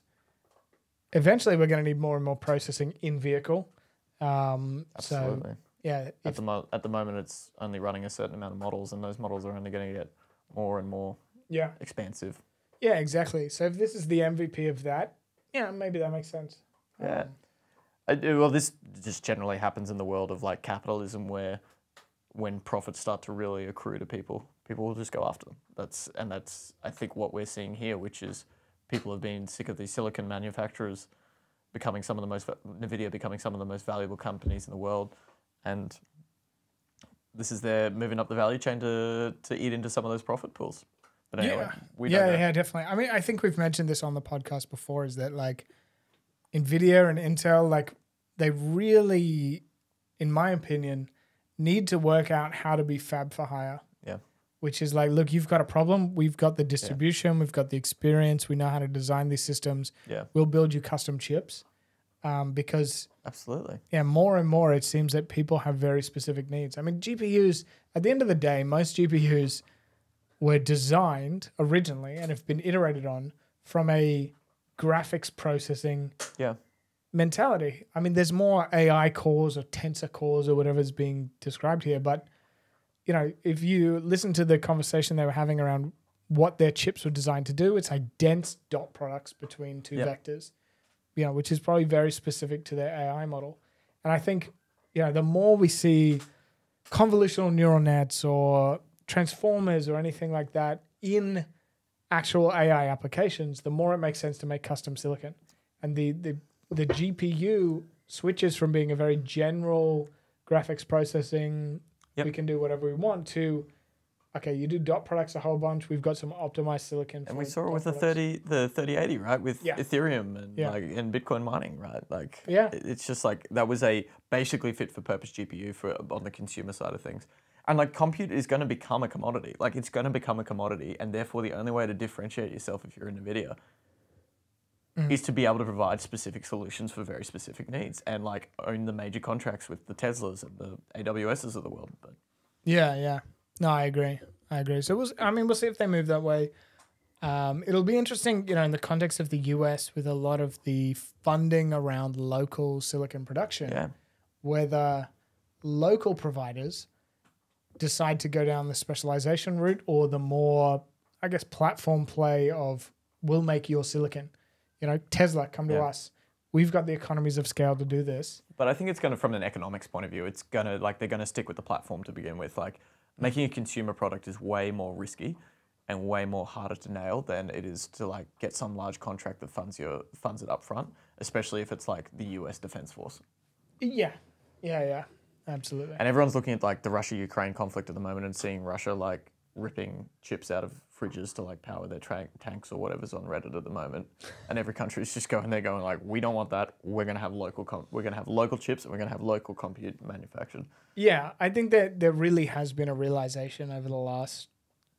Speaker 1: eventually we're going to need more and more processing in vehicle. Um, so
Speaker 2: Absolutely.
Speaker 1: Yeah,
Speaker 2: At the, mo- at the moment, it's only running a certain amount of models, and those models are only going to get more and more
Speaker 1: yeah.
Speaker 2: expansive.
Speaker 1: Yeah, exactly. So if this is the MVP of that, yeah, maybe that makes sense.
Speaker 2: Yeah.
Speaker 1: Um,
Speaker 2: I, uh, well, this just generally happens in the world of like capitalism, where when profits start to really accrue to people, people will just go after them. That's and that's I think what we're seeing here, which is people have been sick of these silicon manufacturers becoming some of the most Nvidia becoming some of the most valuable companies in the world, and this is their moving up the value chain to to eat into some of those profit pools. But anyway,
Speaker 1: yeah,
Speaker 2: we
Speaker 1: yeah, yeah, definitely. I mean, I think we've mentioned this on the podcast before. Is that like Nvidia and Intel, like they really, in my opinion, need to work out how to be fab for hire.
Speaker 2: Yeah.
Speaker 1: Which is like, look, you've got a problem. We've got the distribution. We've got the experience. We know how to design these systems.
Speaker 2: Yeah.
Speaker 1: We'll build you custom chips. Um, because
Speaker 2: Absolutely.
Speaker 1: yeah, more and more it seems that people have very specific needs. I mean, GPUs, at the end of the day, most GPUs were designed originally and have been iterated on from a graphics processing
Speaker 2: Yeah.
Speaker 1: mentality. I mean, there's more AI cores or tensor cores or whatever is being described here, but you know, if you listen to the conversation they were having around what their chips were designed to do, it's like dense dot products between two
Speaker 2: Yep.
Speaker 1: vectors, you know, which is probably very specific to their AI model. And I think, you know, the more we see convolutional neural nets or transformers or anything like that in actual AI applications, the more it makes sense to make custom silicon. And the the the GPU switches from being a very general graphics processing,
Speaker 2: Yep.
Speaker 1: we can do whatever we want to okay, you do dot products a whole bunch. We've got some optimized silicon.
Speaker 2: And we saw it with the thirty, the thirty eighty, right? With
Speaker 1: Yeah.
Speaker 2: Ethereum and
Speaker 1: Yeah.
Speaker 2: like and Bitcoin mining, right? Like,
Speaker 1: Yeah.
Speaker 2: it's just like that was a basically fit for purpose GPU for on the consumer side of things. And like compute is going to become a commodity. Like it's going to become a commodity, and therefore the only way to differentiate yourself if you're in Nvidia
Speaker 1: Mm.
Speaker 2: is to be able to provide specific solutions for very specific needs, and like own the major contracts with the Teslas and the AWSs of the world. But
Speaker 1: Yeah, yeah. No, I agree. I agree. So we'll, s- I mean, we'll see if they move that way. Um, it'll be interesting, you know, in the context of the US with a lot of the funding around local silicon production,
Speaker 2: yeah,
Speaker 1: whether local providers decide to go down the specialization route or the more, I guess, platform play of we'll make your silicon. You know, Tesla, come to
Speaker 2: Yeah.
Speaker 1: us. We've got the economies of scale to do this.
Speaker 2: But I think it's going to, from an economics point of view, it's going to, like, they're going to stick with the platform to begin with. Like, Mm. making a consumer product is way more risky and way more harder to nail than it is to, like, get some large contract that funds your, funds it up front, especially if it's, like, the US Defense Force.
Speaker 1: Yeah. Yeah, yeah. Absolutely.
Speaker 2: And everyone's looking at, like, the Russia Ukraine conflict at the moment and seeing Russia, like, ripping chips out of fridges to, like, power their tra- tanks or whatever's on Reddit at the moment. [laughs] And every country is just going there going, like, we don't want that. We're going to have local, com- we're going to have local chips and we're going to have local compute manufactured.
Speaker 1: Yeah, I think that there really has been a realization over the last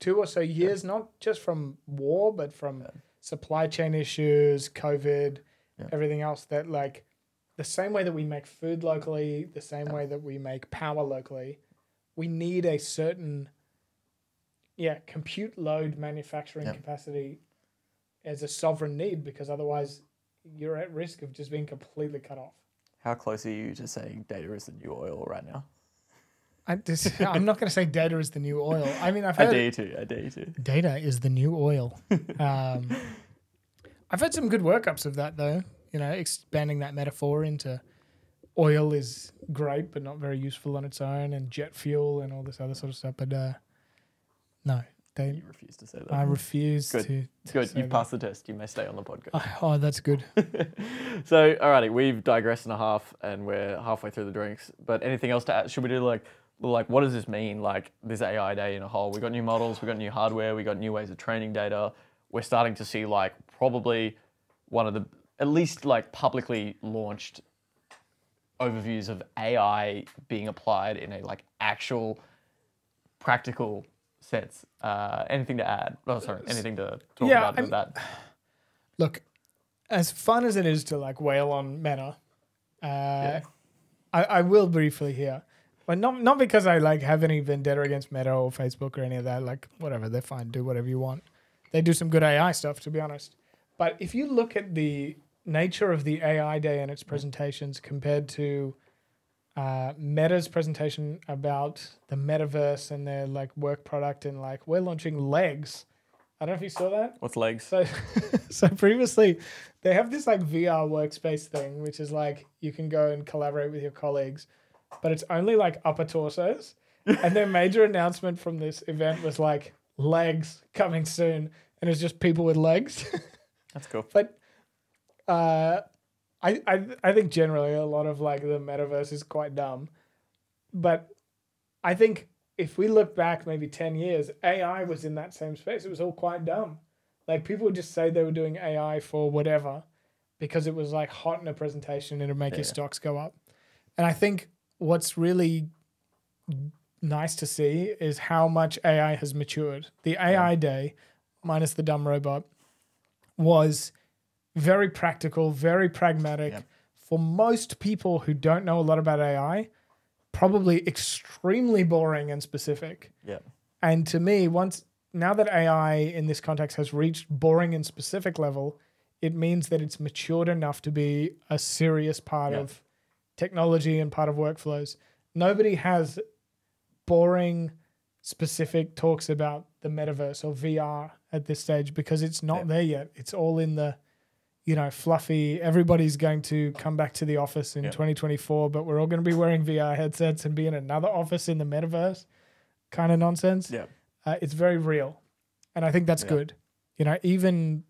Speaker 1: two or so years, not just from war, but from supply chain issues, COVID,
Speaker 2: Yeah.
Speaker 1: everything else, that like the same way that we make food locally, the same way that we make power locally, we need a certain, yeah, compute load manufacturing
Speaker 2: Yeah.
Speaker 1: capacity as a sovereign need because otherwise you're at risk of just being completely cut off.
Speaker 2: How close are you to saying data is the new oil right now?
Speaker 1: I just, [laughs] I'm not going to say data is the new oil. I mean, I've
Speaker 2: I
Speaker 1: heard
Speaker 2: dare you to. I dare you to.
Speaker 1: data is the new oil. [laughs] um, I've had some good workups of that though. You know, expanding that metaphor into oil is great, but not very useful on its own, and jet fuel and all this other sort of stuff. But uh, no, they.
Speaker 2: You refuse to say that.
Speaker 1: I refuse
Speaker 2: Good.
Speaker 1: to. to
Speaker 2: Good. You passed the test. You may stay on the podcast.
Speaker 1: Oh, oh, that's good. [laughs]
Speaker 2: so, alrighty, we've digressed and a half, and we're halfway through the drinks. But anything else to add? Should we do like, like, what does this mean? Like this AI day in a whole. We got new models. We got new hardware. We got new ways of training data. We're starting to see like probably one of the at least like publicly launched overviews of AI being applied in a like actual practical sense. Uh, anything to add? Oh, sorry. Anything to talk
Speaker 1: Yeah,
Speaker 2: about with that?
Speaker 1: Look, as fun as it is to like wail on Meta, uh, I, I will briefly here, but not not because I like have any vendetta against Meta or Facebook or any of that. Like whatever, they're fine. Do whatever you want. They do some good AI stuff, to be honest. But if you look at the nature of the AI day and its presentations compared to uh, Meta's presentation about the metaverse and their like work product and like we're launching legs. I don't know if you saw that.
Speaker 2: What's legs?
Speaker 1: So, [laughs] so previously, they have this like VR workspace thing, which is like you can go and collaborate with your colleagues, but it's only like upper torsos. [laughs] and their major announcement from this event was like legs coming soon, and it's just people with legs. [laughs]
Speaker 2: That's cool.
Speaker 1: But uh, I, I I think generally a lot of like the metaverse is quite dumb. But I think if we look back maybe ten years, AI was in that same space. It was all quite dumb. Like people would just say they were doing AI for whatever because it was like hot in a presentation and it'd make your stocks go up. And I think what's really nice to see is how much AI has matured. The AI day, minus the dumb robot, was very practical, very pragmatic.
Speaker 2: Yep.
Speaker 1: For most people who don't know a lot about AI, probably extremely boring and specific.
Speaker 2: Yeah.
Speaker 1: And to me, once now that AI in this context has reached boring and specific level, it means that it's matured enough to be a serious part
Speaker 2: Yeah.
Speaker 1: of technology and part of workflows. Nobody has boring, specific talks about the metaverse or VR at this stage because it's not
Speaker 2: Yeah.
Speaker 1: there yet. It's all in the, you know, fluffy. Everybody's going to come back to the office in
Speaker 2: Yeah.
Speaker 1: 2024, but we're all going to be wearing VR headsets and be in another office in the metaverse kind of nonsense.
Speaker 2: Yeah.
Speaker 1: Uh, it's very real. And I think that's
Speaker 2: Yeah.
Speaker 1: good. You know, even,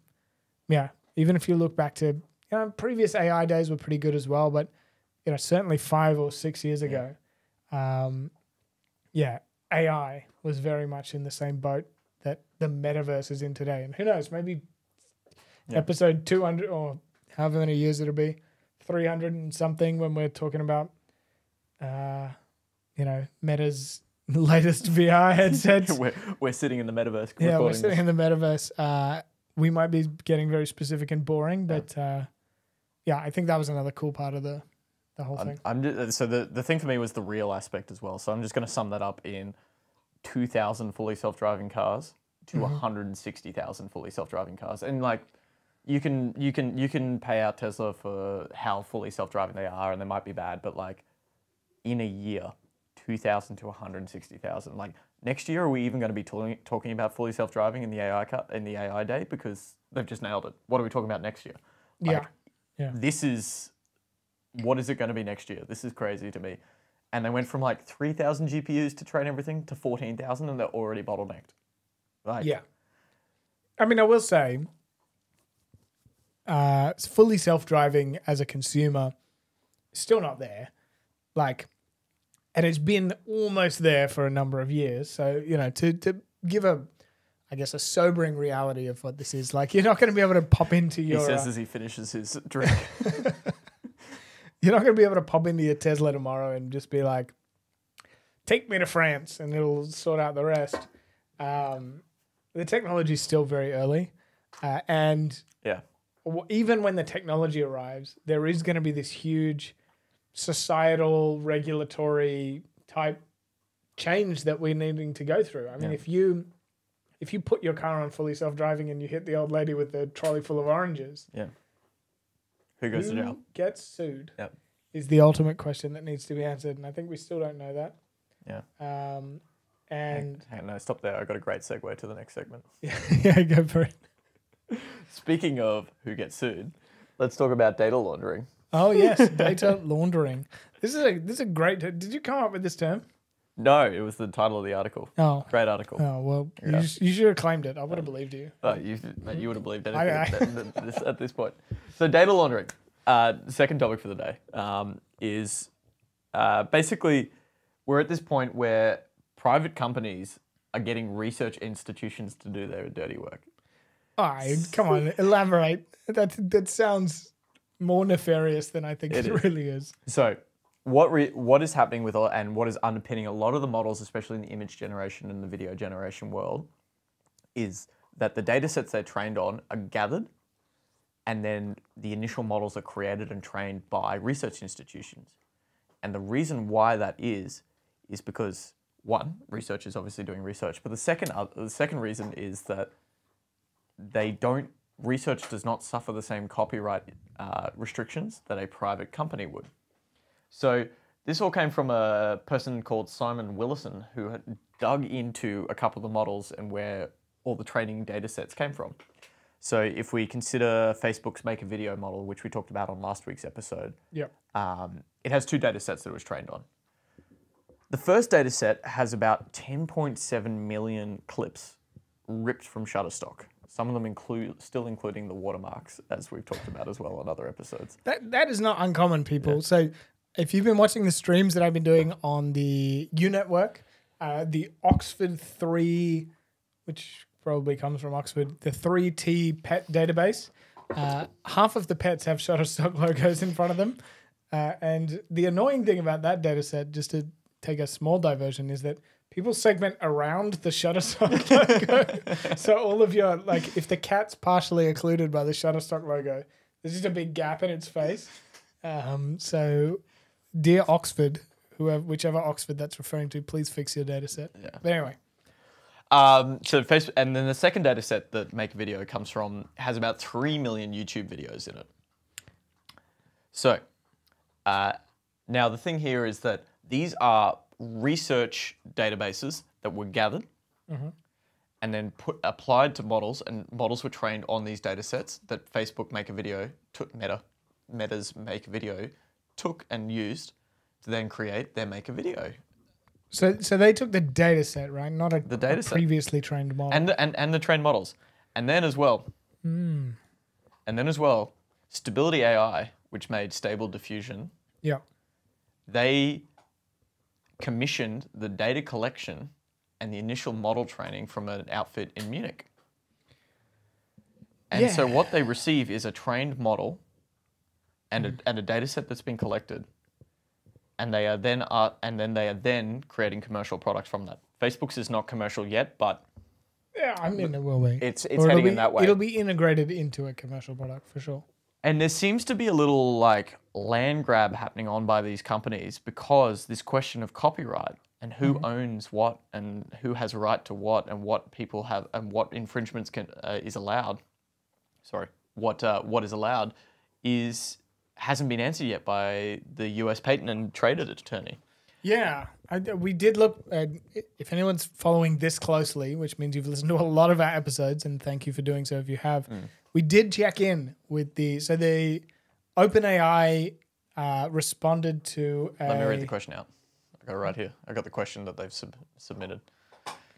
Speaker 1: yeah, even if you look back to, you know, previous AI days were pretty good as well, but, you know, certainly five or six years
Speaker 2: Yeah.
Speaker 1: ago, um, yeah, AI was very much in the same boat that the metaverse is in today. And who knows, maybe
Speaker 2: Yeah.
Speaker 1: episode 200 or however many years it'll be, 300 and something when we're talking about, uh, you know, Meta's [laughs] latest VR headsets. [laughs]
Speaker 2: we're, we're sitting in the metaverse.
Speaker 1: yeah, we're sitting
Speaker 2: this.
Speaker 1: in the metaverse. Uh, we might be getting very specific and boring,
Speaker 2: Yeah.
Speaker 1: but uh, yeah, I think that was another cool part of the the whole
Speaker 2: I'm,
Speaker 1: thing.
Speaker 2: I'm ju- so the, the thing for me was the real aspect as well. So I'm just going to sum that up in 2,000 fully self-driving cars to
Speaker 1: Mhm.
Speaker 2: 160,000 fully self-driving cars, and like you can you can you can pay out Tesla for how fully self-driving they are, and they might be bad, but like in a year, 2,000 to 160,000. Like next year, are we even going to be talking talking about fully self-driving in the AI cut in the AI day because they've just nailed it? What are we talking about next year?
Speaker 1: Yeah, Yeah.
Speaker 2: This is what is it going to be next year? This is crazy to me. And they went from like 3,000 GPUs to train everything to 14,000 and they're already bottlenecked. Like,
Speaker 1: yeah. I mean, I will say, uh, it's fully self driving as a consumer, still not there. Like, and it's been almost there for a number of years. So you know, to to give a, I guess, a sobering reality of what this is. Like, you're not going to be able to pop into your.
Speaker 2: he says
Speaker 1: uh,
Speaker 2: as he finishes his drink. [laughs] [laughs]
Speaker 1: You're not going to be able to pop into your Tesla tomorrow and just be like, take me to France and it'll sort out the rest. Um, the technology is still very early. Uh, and
Speaker 2: yeah.
Speaker 1: Even when the technology arrives, there is going to be this huge societal, regulatory type change that we're needing to go through. I mean,
Speaker 2: Yeah.
Speaker 1: if you if you put your car on fully self driving and you hit the old lady with the trolley full of oranges, yeah,
Speaker 2: Who goes to jail?
Speaker 1: gets sued?
Speaker 2: Yep.
Speaker 1: Is the ultimate question that needs to be answered, and I think we still don't know that.
Speaker 2: Yeah.
Speaker 1: Um,
Speaker 2: Hang,
Speaker 1: and
Speaker 2: hang on, no, stop there. I got a great segue to the next segment. [laughs]
Speaker 1: yeah, go for it. [laughs]
Speaker 2: Speaking of who gets sued, let's talk about data laundering.
Speaker 1: Oh yes, [laughs] data laundering. This is a this is a great. Did you come up with this term?
Speaker 2: No, it was the title of the article.
Speaker 1: Oh,
Speaker 2: Great article.
Speaker 1: oh well,
Speaker 2: Yeah.
Speaker 1: you, you should have claimed it. I would have believed you.
Speaker 2: Oh, you, you would have believed anything
Speaker 1: I- I-
Speaker 2: at, at this, at this point. So data laundering. Uh, second topic for the day um, is uh, basically we're at this point where private companies are getting research institutions to do their dirty work.
Speaker 1: All right, come on, elaborate. That that sounds more nefarious than I think it,
Speaker 2: It is.
Speaker 1: really is.
Speaker 2: So what re- what is happening with all, and what is underpinning a lot of the models, especially in the image generation and the video generation world, is that the data sets they're trained on are gathered, and then the initial models are created and trained by research institutions. And the reason why that is, is because one, research is obviously doing research, but the second uh, the second reason is that they don't research does not suffer the same copyright uh, restrictions that a private company would. So this all came from a person called Simon Willison who had dug into a couple of the models and where all the training data sets came from. So if we consider Facebook's make a video model, which we talked about on last week's episode,
Speaker 1: Yeah.
Speaker 2: um, it has two data sets that it was trained on. The first data set has about 10.7 million clips ripped from Shutterstock. Some of them include still including the watermarks, as we've talked about as well on other episodes.
Speaker 1: That that is not uncommon, people. So if you've been watching the streams that I've been doing on the U network, uh, the Oxford three, which probably comes from Oxford, the three T pet database. Uh, half of the pets have Shutterstock logos in front of them, uh, and the annoying thing about that data set, just to take a small diversion, is that people segment around the Shutterstock logo. [laughs] so all of your like, if the cat's partially occluded by the Shutterstock logo, there's just a big gap in its face. Um, so, dear Oxford, whoever, whichever Oxford that's referring to, please fix your data set.
Speaker 2: Yeah.
Speaker 1: But anyway,
Speaker 2: Um, so Facebook, and then the second data set that Make a Video comes from has about three million YouTube videos in it. So, uh, now the thing here is that these are research databases that were gathered mm-hmm. and then put applied to models, and models were trained on these data sets that Facebook Make a Video took Meta, Meta's Make a Video took and used to then create their Make a Video
Speaker 1: so so they took the data set, right? Not a,
Speaker 2: The data set.
Speaker 1: previously trained model.
Speaker 2: and the, and and the trained models, and then as well, hmm. and then as well, Stability AI, which made Stable Diffusion,
Speaker 1: yeah.
Speaker 2: they commissioned the data collection and the initial model training from an outfit in Munich. And so what they receive is a trained model and a, mm-hmm. and a data set that's been collected. And they are then are, and then they are then creating commercial products from that. Facebook's is not commercial yet, but
Speaker 1: Yeah, I mean, it will be.
Speaker 2: it's it's
Speaker 1: Or
Speaker 2: heading
Speaker 1: be,
Speaker 2: in that way.
Speaker 1: It'll be integrated into a commercial product for sure.
Speaker 2: And there seems to be a little like land grab happening on by these companies because this question of copyright and who owns what and who has a right to what and what people have and what infringements can uh, is allowed. Sorry, what uh, what is allowed is hasn't been answered yet by the U.S. Patent and Trade Attorney.
Speaker 1: Yeah, I, we did look. Uh, if anyone's following this closely, which means you've listened to a lot of our episodes, and thank you for doing so if you have, we did check in with the. So the OpenAI uh, responded to. A,
Speaker 2: Let me read the question out. I got it right here. I got the question that they've sub- submitted.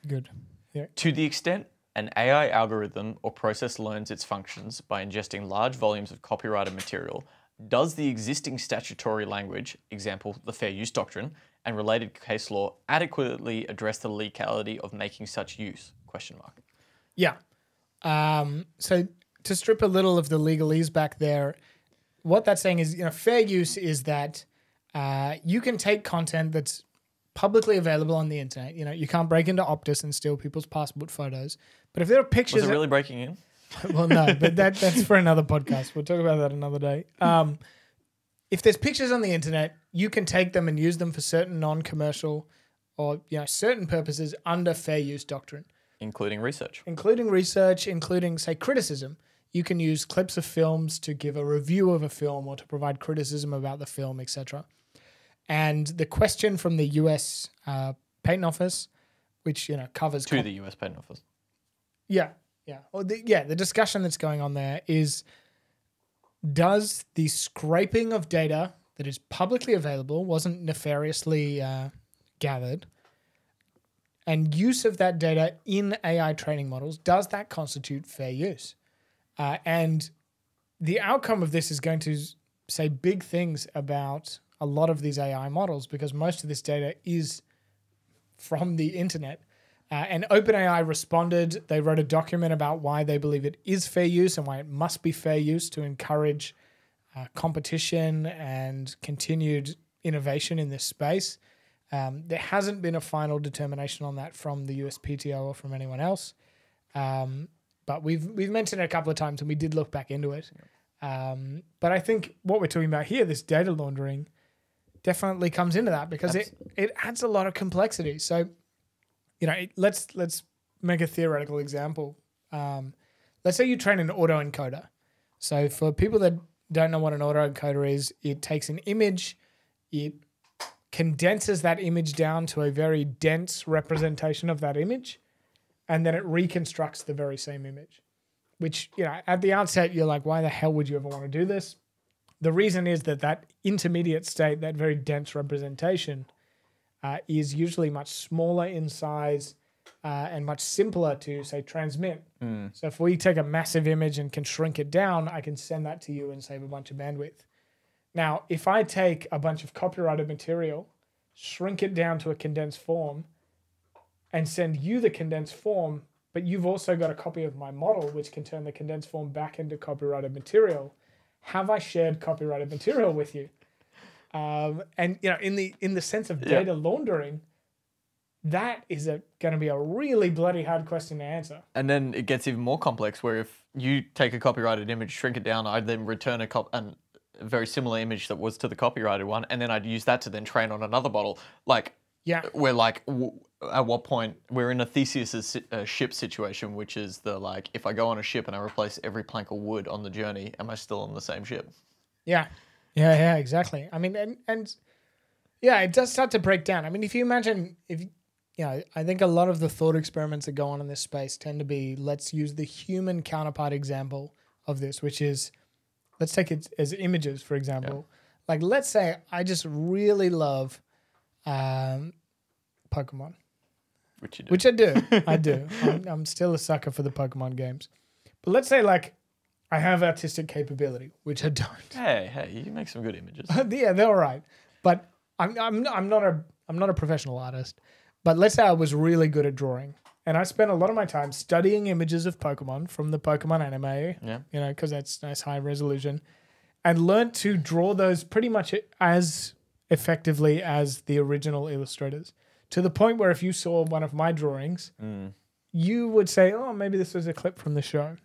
Speaker 1: Good. Yeah.
Speaker 2: To the extent an AI algorithm or process learns its functions by ingesting large volumes of copyrighted material, does the existing statutory language, example the fair use doctrine, and related case law adequately address the legality of making such use? Question mark.
Speaker 1: Yeah. Um, so to strip a little of the legalese back there, what that's saying is, you know, fair use is that uh, you can take content that's publicly available on the internet. You know, you can't break into Optus and steal people's passport photos. But if there are pictures,
Speaker 2: Was it really breaking in? [laughs]
Speaker 1: well, no, but that that's for another podcast. We'll talk about that another day. Um, if there's pictures on the internet, you can take them and use them for certain non-commercial or you know certain purposes under fair use doctrine
Speaker 2: Including research.
Speaker 1: including research, including, say, criticism. You can use clips of films to give a review of a film or to provide criticism about the film, etc. And the question from the US uh, Patent Office, which you know covers
Speaker 2: To
Speaker 1: cop-
Speaker 2: the US Patent Office.
Speaker 1: yeah, yeah, or the, yeah, the discussion that's going on there is: Does the scraping of data that is publicly available wasn't nefariously uh, gathered? and use of that data in AI training models, does that constitute fair use? Uh, and the outcome of this is going to say big things about a lot of these AI models because most of this data is from the internet. Uh, and OpenAI responded. They wrote a document about why they believe it is fair use and why it must be fair use to encourage uh, competition and continued innovation in this space. Um, there hasn't been a final determination on that from the USPTO or from anyone else, um, but we've we've mentioned it a couple of times and we did look back into it. Um, but I think what we're talking about here, this data laundering, definitely comes into that because it it adds a lot of complexity. So, you know, it, let's let's make a theoretical example. Um, let's say you train an autoencoder. So for people that don't know what an autoencoder is, it takes an image, it condenses that image down to a very dense representation of that image, and then it reconstructs the very same image. Which, you know, at the outset, you're like, why the hell would you ever want to do this? The reason is that that intermediate state, that very dense representation, uh, is usually much smaller in size, uh, and much simpler to say transmit. So if we take a massive image and can shrink it down, I can send that to you and save a bunch of bandwidth. Now, if I take a bunch of copyrighted material, shrink it down to a condensed form, and send you the condensed form, but you've also got a copy of my model, which can turn the condensed form back into copyrighted material. Have I shared copyrighted material with you? Um, and you know, in the in the sense of
Speaker 2: Yeah.
Speaker 1: data laundering, that is going to be a really bloody hard question to answer.
Speaker 2: And then it gets even more complex where if you take a copyrighted image, shrink it down, I'd then return a cop an, a very similar image that was to the copyrighted one, and then I'd use that to then train on another model. Like
Speaker 1: Yeah,
Speaker 2: we're like, at what point we're in a Theseus's uh, ship situation, which is the like, if I go on a ship and I replace every plank of wood on the journey, am I still on the same ship?
Speaker 1: yeah, yeah, yeah, exactly. I mean, and and yeah, it does start to break down. I mean, if you imagine if you know, I think a lot of the thought experiments that go on in this space tend to be let's use the human counterpart example of this, which is let's take it as images, for example. Like, let's say I just really love um, Pokemon,
Speaker 2: Which you do.
Speaker 1: which I do. [laughs] I do. I'm, I'm still a sucker for the Pokemon games. But let's say, like, I have artistic capability, which I don't. [laughs]
Speaker 2: hey, hey, you make some good images. [laughs]
Speaker 1: yeah, they're all right. But I'm I'm I'm not a I'm not a professional artist. But let's say I was really good at drawing, and I spent a lot of my time studying images of Pokemon from the Pokemon anime.
Speaker 2: Yeah.
Speaker 1: You know, because that's nice high resolution, and learned to draw those pretty much as effectively as the original illustrators. To the point where if you saw one of my drawings, mm. you would say, "Oh, maybe this was a clip from the show."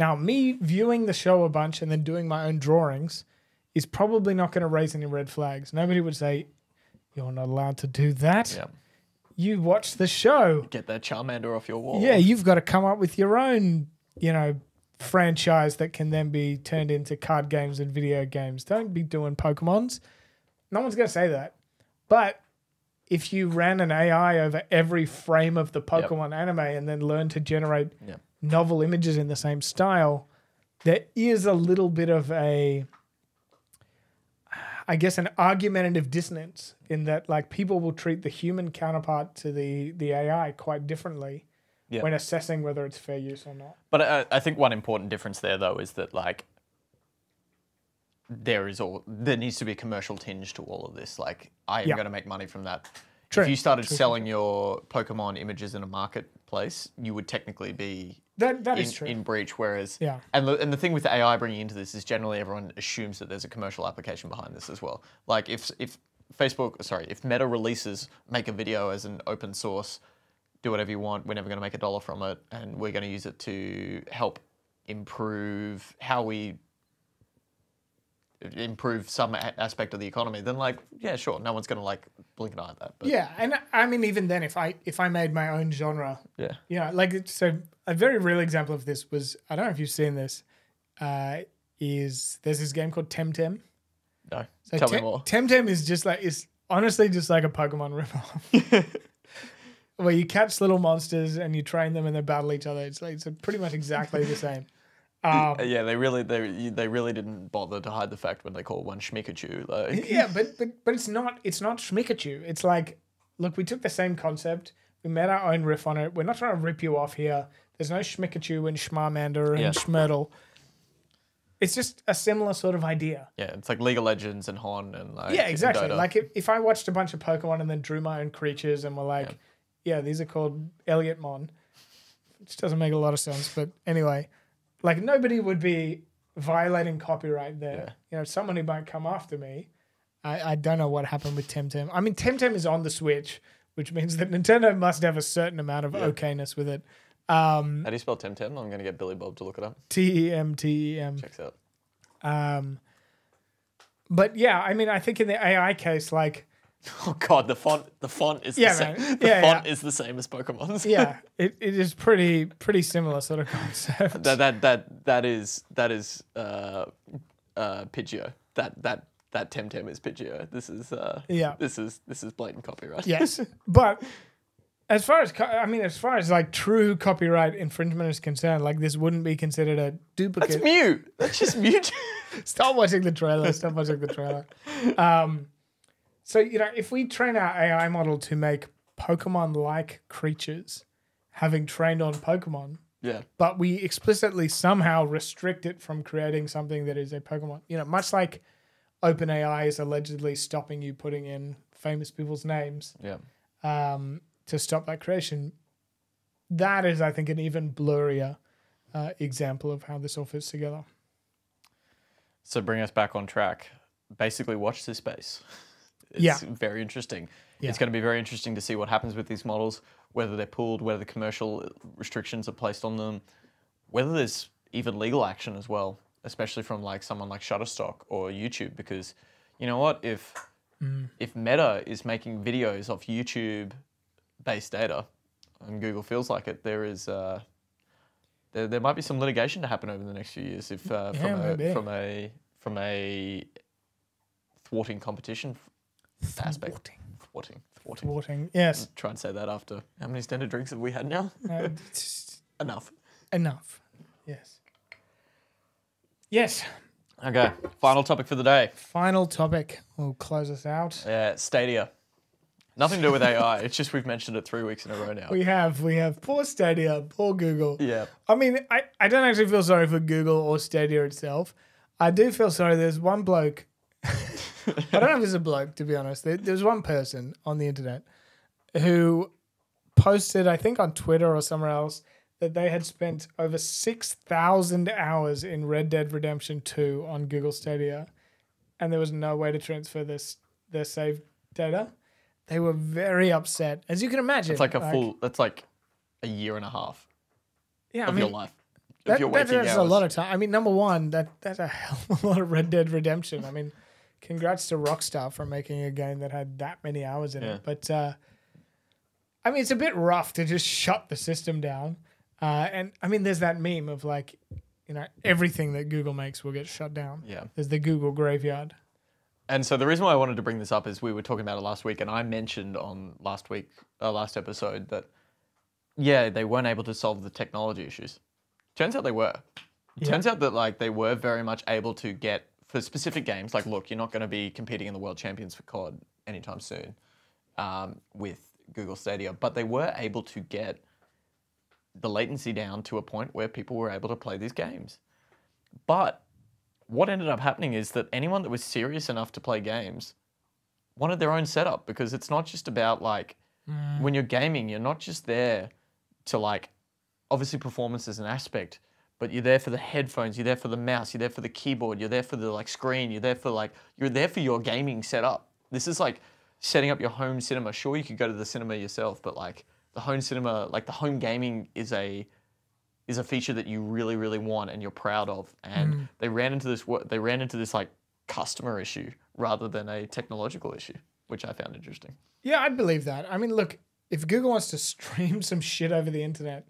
Speaker 1: Now, me viewing the show a bunch and then doing my own drawings is probably not going to raise any red flags. Nobody would say, You're not allowed to do that.
Speaker 2: Yeah.
Speaker 1: You watch the show.
Speaker 2: Get that Charmander off your wall.
Speaker 1: Yeah, you've got to come up with your own, you know, franchise that can then be turned into card games and video games. Don't be doing Pokemons. No one's going to say that. But if you ran an AI over every frame of the Pokemon anime and then learned to generate
Speaker 2: Yeah.
Speaker 1: novel images in the same style, there is a little bit of a, I guess, an argumentative dissonance in that like people will treat the human counterpart to the the AI quite differently
Speaker 2: Yeah.
Speaker 1: when assessing whether it's fair use or not.
Speaker 2: But I, I think one important difference there, though, is that like there is all there needs to be a commercial tinge to all of this. Like I am
Speaker 1: Yeah.
Speaker 2: going to make money from that.
Speaker 1: True,
Speaker 2: If you started
Speaker 1: true, true,
Speaker 2: selling your Pokemon images in a marketplace, you would technically be
Speaker 1: That that
Speaker 2: in,
Speaker 1: is true.
Speaker 2: in breach. Whereas,
Speaker 1: Yeah.
Speaker 2: and the, and the thing with the AI bringing into this is generally everyone assumes that there's a commercial application behind this as well. Like if if Facebook, sorry, if Meta releases make a video as an open source, do whatever you want. We're never going to make a dollar from it, and we're going to use it to help improve how we improve some a- aspect of the economy. Then like, yeah, sure, no one's going to like blink an eye at that. But
Speaker 1: yeah, and I mean even then, if I if I made my own genre,
Speaker 2: yeah.
Speaker 1: you know, like so a very real example of this was I don't know if you've seen this. Uh, is there's this game called Temtem?
Speaker 2: No,
Speaker 1: So
Speaker 2: tell me more.
Speaker 1: Temtem is just like is honestly just like a Pokemon ripoff. [laughs] Where you catch little monsters and you train them and they battle each other. It's like it's pretty much exactly the same. Um,
Speaker 2: Yeah, they really they they really didn't bother to hide the fact when they call one Schmikachu. Like,
Speaker 1: yeah, but, but but it's not it's not Schmikachu. It's like, look, we took the same concept, we made our own riff on it. We're not trying to rip you off here. There's no Schmikachu and Schmarmander and
Speaker 2: Yeah.
Speaker 1: Schmurtle. It's just a similar sort of idea.
Speaker 2: yeah, it's like League of Legends and Hon and like
Speaker 1: Yeah, exactly. Like if, if I watched a bunch of Pokemon and then drew my own creatures and were like, yeah, these are called Elliotmon, which doesn't make a lot of sense. But anyway, like nobody would be violating copyright there.
Speaker 2: Yeah.
Speaker 1: You know, someone who might come after me. I, I don't know what happened with Temtem. I mean, Temtem is on the Switch, which means that [laughs] Nintendo must have a certain amount of okayness with it. Um,
Speaker 2: How do you spell Temtem? I'm gonna get Billy Bob to look it up.
Speaker 1: T E M T E M.
Speaker 2: Checks out.
Speaker 1: Um, but yeah, I mean, I think in the AI case, like, [laughs]
Speaker 2: Oh god, the font the font is
Speaker 1: Yeah,
Speaker 2: the same. The
Speaker 1: Yeah,
Speaker 2: font
Speaker 1: yeah.
Speaker 2: is the same as Pokemon's.
Speaker 1: yeah, [laughs] it, it is pretty pretty similar sort of concept.
Speaker 2: that that that that is that is uh uh Pidgeot. That that that Temtem is Pidgeot. This is uh
Speaker 1: Yeah.
Speaker 2: this is this is blatant copyright.
Speaker 1: yes, [laughs] but as far as I mean, as far as like true copyright infringement is concerned, like this wouldn't be considered a duplicate. That's.
Speaker 2: Mew. That's just Mewtwo.
Speaker 1: Stop watching the trailer. Stop watching the trailer. Um, so you know, if we train our AI model to make Pokemon like creatures having trained on Pokemon,
Speaker 2: Yeah.
Speaker 1: but we explicitly somehow restrict it from creating something that is a Pokemon. You know, much like OpenAI is allegedly stopping you putting in famous people's names
Speaker 2: Yeah.
Speaker 1: um, to stop that creation. That is, I think, an even blurrier uh, example of how this all fits together.
Speaker 2: So bring us back on track. Basically, watch this space. [laughs] It's
Speaker 1: Yeah.
Speaker 2: very interesting.
Speaker 1: Yeah.
Speaker 2: It's going to be very interesting to see what happens with these models, whether they're pulled, whether the commercial restrictions are placed on them, whether there's even legal action as well, especially from like someone like Shutterstock or YouTube, because you know what, if if Meta is making videos of YouTube-based data, and Google feels like it, there is. Uh, there, there might be some litigation to happen over the next few years if uh,
Speaker 1: Yeah,
Speaker 2: from, a, from a from a thwarting competition aspect.
Speaker 1: Thwarting.
Speaker 2: Thwarting. Thwarting.
Speaker 1: Thwarting. Yes.
Speaker 2: Try and say that after how many standard drinks have we had now?
Speaker 1: Uh, [laughs]
Speaker 2: Enough.
Speaker 1: enough. Yes. Yes.
Speaker 2: Okay. Final topic for the day.
Speaker 1: Final topic. will close us out.
Speaker 2: Yeah, Stadia. Nothing to do with AI. It's just we've mentioned it three weeks in a row now.
Speaker 1: We have we have poor Stadia, poor Google.
Speaker 2: Yeah.
Speaker 1: I mean, I, I don't actually feel sorry for Google or Stadia itself. I do feel sorry. There's one bloke. [laughs] I don't know if it's a bloke, to be honest. There, was one person on the internet who posted, I think on Twitter or somewhere else, that they had spent over 6,000 hours in Red Dead Redemption 2 on Google Stadia, and there was no way to transfer this their saved data. They were very upset, as you can imagine.
Speaker 2: It's like a full. That's like a year and a half
Speaker 1: yeah,
Speaker 2: of
Speaker 1: I mean,
Speaker 2: your life.
Speaker 1: That,
Speaker 2: your
Speaker 1: that-
Speaker 2: waking
Speaker 1: that's
Speaker 2: hours.
Speaker 1: a lot of time. I mean, number one, that that's a hell of a lot of Red Dead Redemption. I mean, congrats to Rockstar for making a game that had that many hours in
Speaker 2: Yeah.
Speaker 1: it. But uh, I mean, it's a bit rough to just shut the system down. Uh, and I mean, there's that meme of like, you know, everything that Google makes will get shut down.
Speaker 2: Yeah.
Speaker 1: There's the Google graveyard.
Speaker 2: And so the reason why I wanted to bring this up is we were talking about it last week, and I mentioned on last week, uh, last episode that yeah, they weren't able to solve the technology issues. Turns out they were. Turns out that like they were very much able to get for specific games. Like, look, you're not going to be competing in the World Champions for COD anytime soon um, with Google Stadia, but they were able to get the latency down to a point where people were able to play these games. But what ended up happening is that anyone that was serious enough to play games wanted their own setup because it's not just about like when you're gaming, you're not just there to like obviously performance is an aspect, but you're there for the headphones, you're there for the mouse, you're there for the keyboard, you're there for the like screen, you're there for like you're there for your gaming setup. This is like setting up your home cinema. Sure, you could go to the cinema yourself, but like the home cinema, like the home gaming is a is a feature that you really really want and you're proud of. And mm. they ran into this they ran into this like customer issue rather than a technological issue, which I found interesting.
Speaker 1: Yeah, I'd believe that. I mean, look, if Google wants to [laughs] stream some shit over the internet.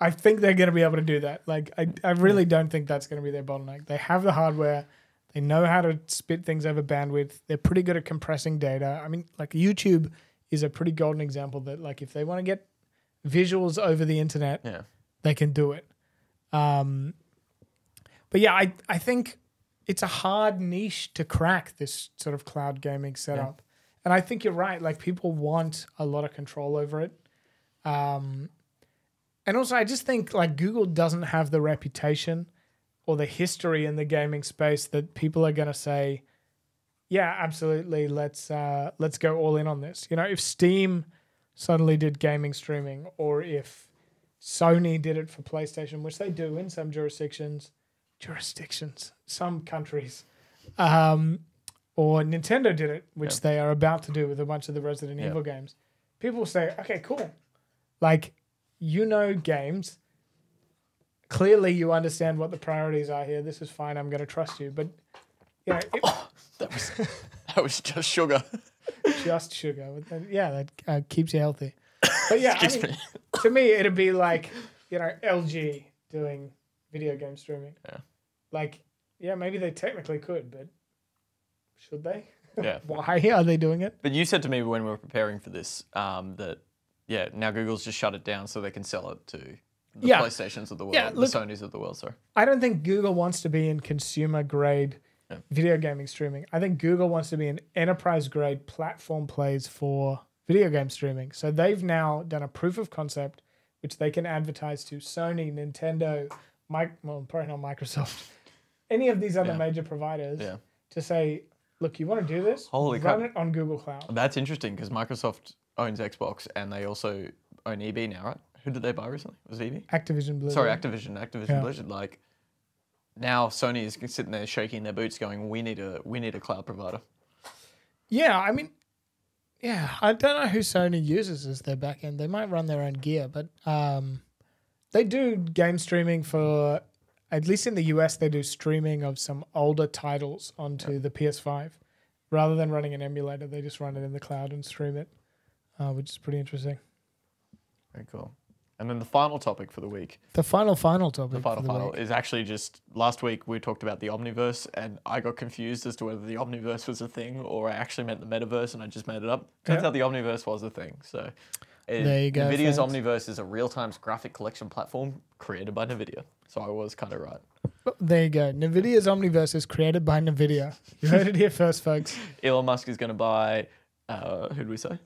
Speaker 1: I think they're going to be able to do that. Like, I, I really don't think that's going to be their bottleneck. They have the hardware, they know how to spit things over bandwidth. They're pretty good at compressing data. I mean, like YouTube is a pretty golden example that, like, if they want to get visuals over the internet,
Speaker 2: Yeah.
Speaker 1: they can do it. Um, but yeah, I, I think it's a hard niche to crack this sort of cloud gaming setup. And I think you're right. Like people want a lot of control over it. Um, and also, I just think like Google doesn't have the reputation or the history in the gaming space that people are going to say, yeah, absolutely. Let's uh, let's go all in on this. You know, if Steam suddenly did gaming streaming, or if Sony did it for PlayStation, which they do in some jurisdictions, jurisdictions, some countries, um, or Nintendo did it, which
Speaker 2: Yeah.
Speaker 1: they are about to do with a bunch of the Resident
Speaker 2: Yeah.
Speaker 1: Evil games. People say, okay, cool. Like, you know games. Clearly, you understand what the priorities are here. This is fine. I'm going to trust you. But, you know, it,
Speaker 2: That was [laughs] that was just sugar.
Speaker 1: just sugar. Yeah, that uh, keeps you healthy. But yeah, I
Speaker 2: Excuse
Speaker 1: mean,
Speaker 2: me.
Speaker 1: to me, it'd be like you know LG doing video game streaming.
Speaker 2: Yeah.
Speaker 1: Like, yeah, maybe they technically could, but should they?
Speaker 2: Yeah. [laughs]
Speaker 1: Why are they doing it?
Speaker 2: But you said to me when we were preparing for this um, that yeah, now Google's just shut it down so they can sell it to the
Speaker 1: Yeah.
Speaker 2: PlayStations of the world,
Speaker 1: Yeah, look-
Speaker 2: the Sonys of the world. Sorry.
Speaker 1: I don't think Google wants to be in consumer grade
Speaker 2: Yeah.
Speaker 1: video gaming streaming. I think Google wants to be in enterprise grade platform plays for video game streaming. So they've now done a proof of concept, which they can advertise to Sony, Nintendo, Mike, well, probably not Microsoft, [laughs] any of these other
Speaker 2: Yeah.
Speaker 1: major providers
Speaker 2: Yeah.
Speaker 1: to say, look, you want to do this?
Speaker 2: Holy
Speaker 1: Run
Speaker 2: crap.
Speaker 1: it on Google Cloud.
Speaker 2: That's interesting because Microsoft owns Xbox and they also own EB now, right? Who did they buy recently? Was it EB?
Speaker 1: Activision Blizzard.
Speaker 2: Sorry, Activision. Activision
Speaker 1: Yeah.
Speaker 2: Blizzard. Like now, Sony is sitting there shaking their boots, going, "We need a we need a cloud provider."
Speaker 1: Yeah, I mean, yeah, I don't know who Sony uses as their backend. They might run their own gear, but um, they do game streaming for, at least in the US, they do streaming of some older titles onto the PS5. Rather than running an emulator, they just run it in the cloud and stream it, uh, which is pretty interesting.
Speaker 2: Very cool. And then the final topic for the week,
Speaker 1: The final, final topic.
Speaker 2: the final
Speaker 1: the
Speaker 2: final,
Speaker 1: week.
Speaker 2: is actually just last week we talked about the Omniverse, and I got confused as to whether the Omniverse was a thing or I actually meant the Metaverse, and I just made it up. Turns
Speaker 1: Yeah.
Speaker 2: out the Omniverse was a thing. So. it-
Speaker 1: There you go,
Speaker 2: NVIDIA's
Speaker 1: folks.
Speaker 2: Omniverse is a real-time graphic collection platform created by NVIDIA. So I was kind of right.
Speaker 1: There you go. NVIDIA's Omniverse is created by NVIDIA. You heard it here first, folks. [laughs]
Speaker 2: Elon Musk is going to buy, uh, who did we say?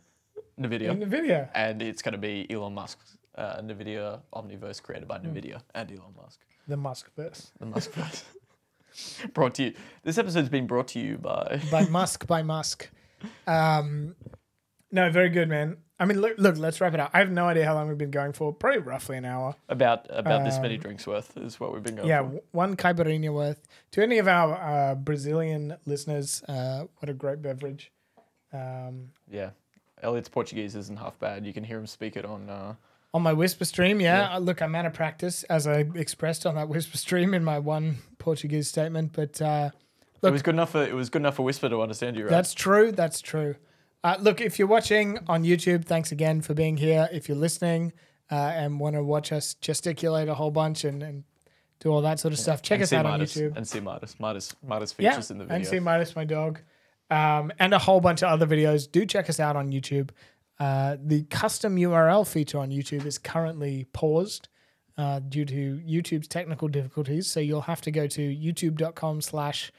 Speaker 2: NVIDIA.
Speaker 1: NVIDIA.
Speaker 2: and it's going to be Elon Musk's uh, NVIDIA Omniverse created by
Speaker 1: Hmm.
Speaker 2: NVIDIA and Elon Musk.
Speaker 1: The Muskverse.
Speaker 2: The Muskverse. [laughs] brought to you. This episode's been brought to you by. [laughs]
Speaker 1: by Musk by Musk. Um, no, very good, man. I mean, look, look, let's wrap it up. I have no idea how long we've been going for. Probably roughly an hour.
Speaker 2: About about this many
Speaker 1: Um,
Speaker 2: drinks worth is what we've been going
Speaker 1: Yeah,
Speaker 2: for.
Speaker 1: w- one caipirinha worth. To any of our uh, Brazilian listeners, uh, what a great beverage. Um,
Speaker 2: Yeah. Elliot's Portuguese isn't half bad. You can hear him speak it on. Uh,
Speaker 1: on my Whisper stream, yeah,
Speaker 2: Yeah.
Speaker 1: uh, look, I'm out of practice, as I expressed on that [laughs] Whisper stream in my one Portuguese statement. But uh,
Speaker 2: it was good enough for it was good enough for Whisper to understand you, right?
Speaker 1: That's true. That's true. Uh, look, if you're watching on YouTube, thanks again for being here. If you're listening uh, and want to watch us gesticulate a whole bunch and, and do all that sort of stuff, check
Speaker 2: and
Speaker 1: us out on YouTube.
Speaker 2: And see Midas. Midas, Midas
Speaker 1: Yeah,
Speaker 2: features in the video.
Speaker 1: and see Midas, my dog, um, and a whole bunch of other videos. Do check us out on YouTube. Uh, the custom URL feature on YouTube is currently paused uh, due to YouTube's technical difficulties. So you'll have to go to youtube.com slash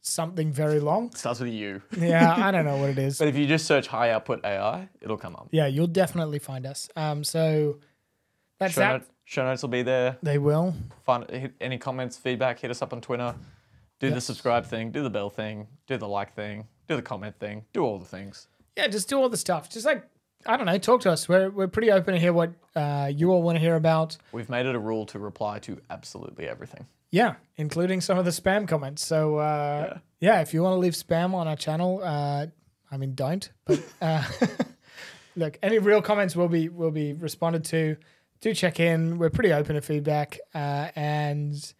Speaker 1: something very long.
Speaker 2: Starts with a U. [laughs]
Speaker 1: Yeah, I don't know what it is.
Speaker 2: But if you just search high output AI, it'll come up.
Speaker 1: Yeah, you'll definitely find us. Um, so that's
Speaker 2: Show,
Speaker 1: that.
Speaker 2: note, show notes will be there.
Speaker 1: They will.
Speaker 2: Find hit any comments, feedback, hit us up on Twitter. Do the subscribe thing, do the bell thing, do the like thing, do the comment thing, do all the things.
Speaker 1: Yeah, just do all the stuff. Just like I don't know, talk to us. We're we're pretty open to hear what uh, you all want to hear about.
Speaker 2: We've made it a rule to reply to absolutely everything.
Speaker 1: Yeah, including some of the spam comments. So uh, yeah. if you want to leave spam on our channel, uh, I mean, don't. But uh, [laughs] look, any real comments will be will be responded to. Do check in. We're pretty open to feedback. Uh, and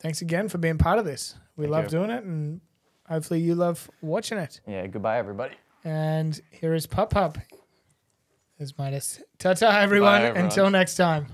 Speaker 1: thanks again for being part of this. We
Speaker 2: Thank
Speaker 1: love
Speaker 2: you.
Speaker 1: doing it, and hopefully you love watching it.
Speaker 2: Yeah, goodbye everybody.
Speaker 1: And here is Pup Pup. There's Midas. Ta ta, everyone.
Speaker 2: everyone.
Speaker 1: Until next time.